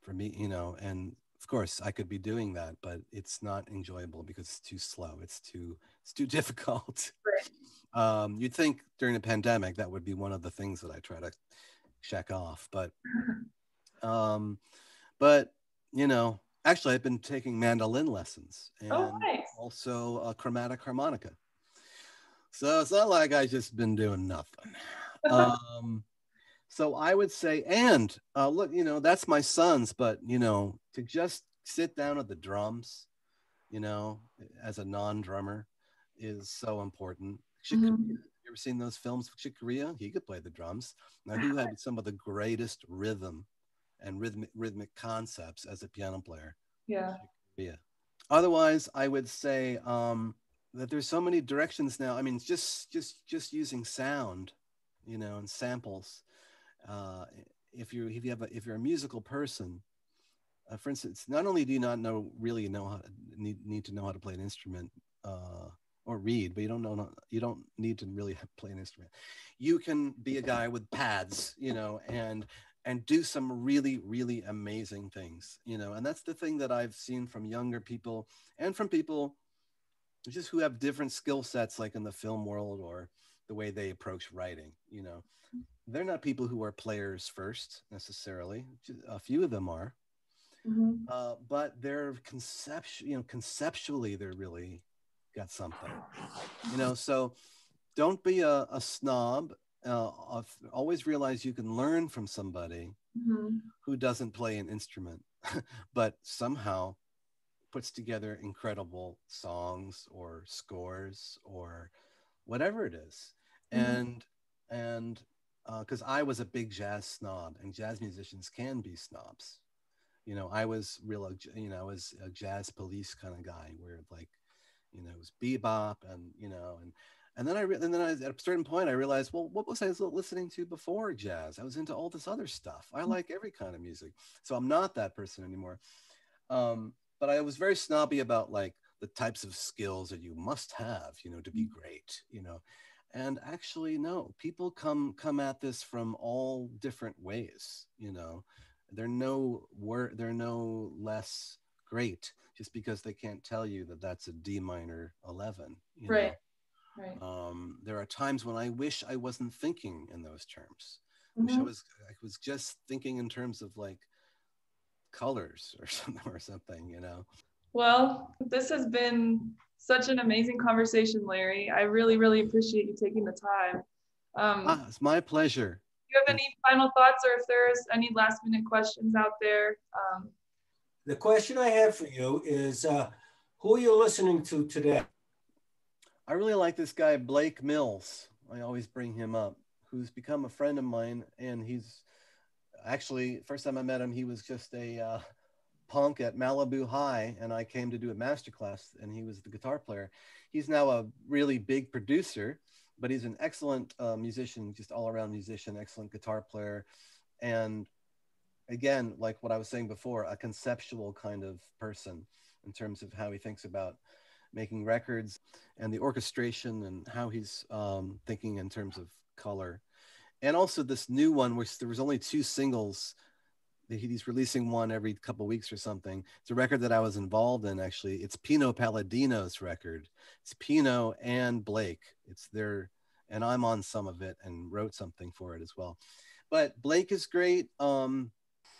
for me you know and of course i could be doing that but it's not enjoyable because it's too slow it's too it's too difficult right. um, you'd think during a pandemic that would be one of the things that i try to check off but um but you know actually I've been taking mandolin lessons oh, and oh, nice. also a chromatic harmonica. So it's not like I've just been doing nothing. um, so I would say, and uh, look, you know, that's my son's, but you know, to just sit down at the drums, you know, as a non-drummer, is so important. Mm-hmm. Ever seen those films? Chick Corea, he could play the drums. Now, who had some of the greatest rhythm and rhythmic rhythmic concepts as a piano player. Yeah. Yeah. Otherwise, I would say um, that there's so many directions now. I mean, just just just using sound, you know, and samples. Uh, if you if you have a, if you're a musical person, uh, for instance, not only do you not know really know how to, need need to know how to play an instrument uh, or read, but you don't know you don't need to really play an instrument. You can be a guy with pads, you know, and and do some really really amazing things you know and that's the thing that i've seen from younger people and from people just who have different skill sets like in the film world or the way they approach writing you know they're not people who are players first necessarily. A few of them are, Mhm. uh, but they're conceptual. You know, conceptually, they're really got something. You know, so don't be a, a snob. Uh, always realize you can learn from somebody Mhm. who doesn't play an instrument, but somehow puts together incredible songs or scores or whatever it is. Mhm. And and because I was a big jazz snob, and jazz musicians can be snobs. You know, I was real, uh, you know, I was a jazz police kind of guy, where like, you know, it was bebop, and you know, and and then I re- and then I, at a certain point I realized, well, what was I listening to before jazz? I was into all this other stuff. I like every kind of music, so I'm not that person anymore. Um, but I was very snobby about like the types of skills that you must have, you know, to be great, you know. And actually, no, people come come at this from all different ways, you know. They're no wor- they're no less great just because they can't tell you that that's a D minor 11. You know? Right. Right. um, there are times when I wish I wasn't thinking in those terms. Wish I Mhm. was I was just thinking in terms of like colors or something or something, you know. Well, this has been such an amazing conversation, Larry. I really, really appreciate you taking the time. Um, Ah, it's my pleasure. do you have any final thoughts or if there's any last minute questions out there? Um, The question I have for you is uh, who are you listening to today? I really like this guy Blake Mills. I always bring him up, who's become a friend of mine, and he's actually first time I met him, he was just a uh, punk at Malibu High, and I came to do a masterclass, and he was the guitar player. He's now a really big producer, but he's an excellent uh, musician, just all around musician, excellent guitar player, and again, like what I was saying before, a conceptual kind of person in terms of how he thinks about making records and the orchestration and how he's um, thinking in terms of color. And also this new one, which there was only two singles. He- He's releasing one every couple weeks or something. It's a record that I was involved in actually. It's Pino Palladino's record. It's Pino and Blake. It's their, and I'm on some of it and wrote something for it as well. But Blake is great. Um,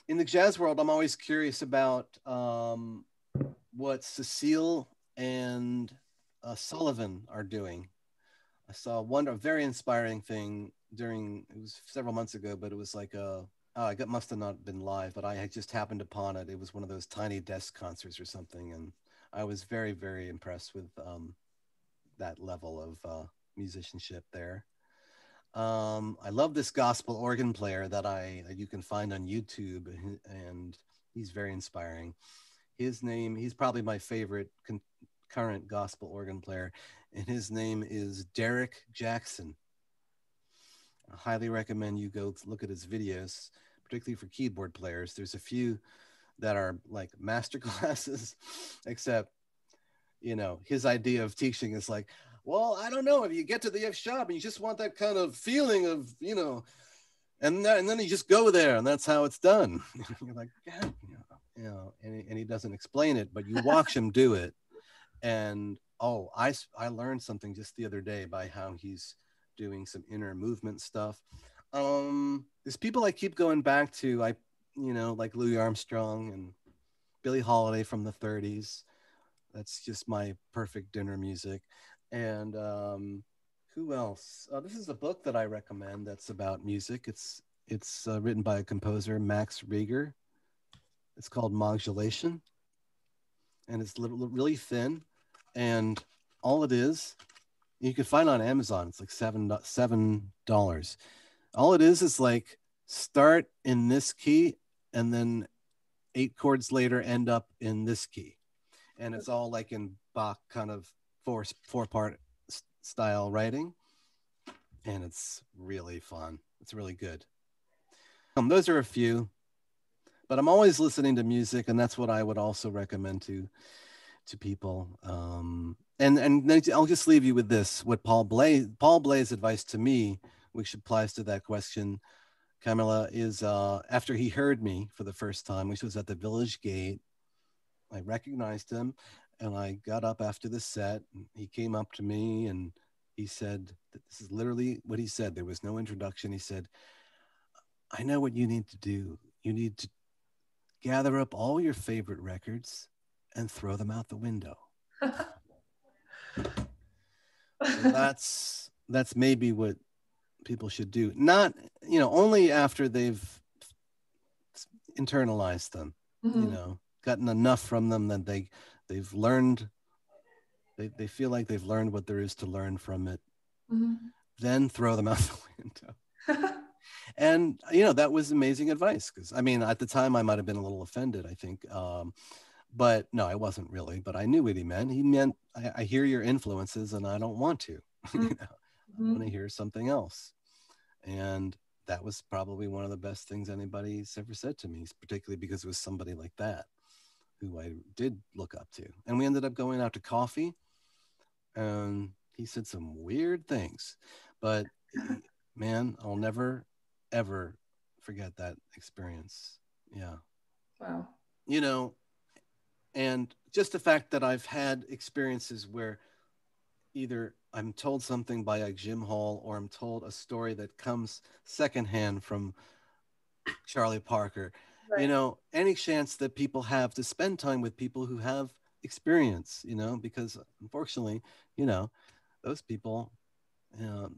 in the jazz world, I'm always curious about um, what Cecile and uh, Salvant are doing. I saw one a very inspiring thing during it was several months ago, but it was like a oh, I got must have not been live, but I had just happened upon it. It was one of those tiny desk concerts or something, and I was very very impressed with um, that level of uh, musicianship there. Um, I love this gospel organ player that I that you can find on YouTube, and he's very inspiring. His name, he's probably my favorite con- current gospel organ player, and his name is Derek Jackson. I highly recommend you go look at his videos, particularly for keyboard players. There's a few that are like master classes, except you know his idea of teaching is like, well, I don't know if you get to the F sharp and you just want that kind of feeling of you know, and that, and then you just go there and that's how it's done. You're like, yeah, you know, and, he, and he doesn't explain it, but you watch him do it, and oh, I, I learned something just the other day by how he's doing some inner movement stuff. Um, there's people I keep going back to. I you know like Louis Armstrong and Billie Holiday from the 30s. That's just my perfect dinner music. And um, who else? Uh, this is a book that I recommend. That's about music. It's it's uh, written by a composer Max Reger. It's called Modulation, and it's really thin. And all it is, you can find on Amazon. It's like seven seven dollars. All it is is like start in this key, and then eight chords later end up in this key, and it's all like in Bach kind of four four part style writing, and it's really fun. It's really good. Um, those are a few, but I'm always listening to music, and that's what I would also recommend to to people. Um, and and I'll just leave you with this: what Paul Bley Paul Bley's advice to me, which applies to that question, Camilla, is uh, after he heard me for the first time, which was at the Village Gate. I recognized him, and I got up after the set. And he came up to me and he said, this is literally what he said. There was no introduction. He said, I know what you need to do. You need to gather up all your favorite records and throw them out the window. so that's that's maybe what people should do. Not, you know, only after they've internalized them, mm-hmm. you know, gotten enough from them that they they've learned they, they feel like they've learned what there is to learn from it mm-hmm. then throw them out the window and you know that was amazing advice because i mean at the time i might have been a little offended i think um, but no i wasn't really but i knew what he meant he meant i, I hear your influences and i don't want to mm-hmm. you know mm-hmm. i want to hear something else and that was probably one of the best things anybody's ever said to me particularly because it was somebody like that who I did look up to. And we ended up going out to coffee. And he said some weird things, but man, I'll never, ever forget that experience. Yeah. Wow. You know, and just the fact that I've had experiences where either I'm told something by a Jim Hall or I'm told a story that comes secondhand from Charlie Parker right. you know any chance that people have to spend time with people who have experience you know because unfortunately you know those people you know,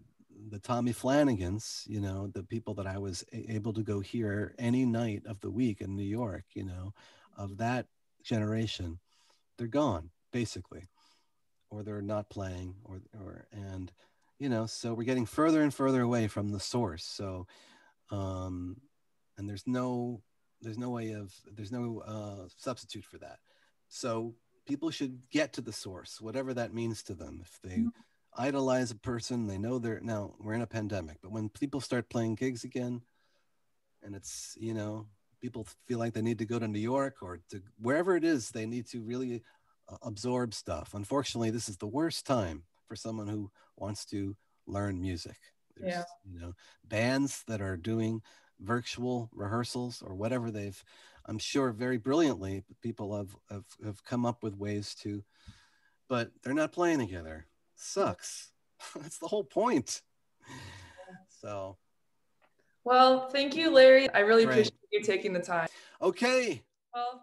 the tommy flanagans you know the people that i was able to go hear any night of the week in new york you know of that generation they're gone basically or they're not playing or or and you know so we're getting further and further away from the source so um and there's no there's no way of there's no uh, substitute for that so people should get to the source whatever that means to them if they mm-hmm. idolize a person they know they're now we're in a pandemic but when people start playing gigs again and it's you know people feel like they need to go to new york or to wherever it is they need to really uh, absorb stuff unfortunately this is the worst time for someone who wants to learn music there's yeah. you know bands that are doing virtual rehearsals or whatever they've i'm sure very brilliantly people have, have have come up with ways to but they're not playing together. Sucks. That's the whole point. So. Well thank you larry. I really appreciate you taking the time. Okay. Well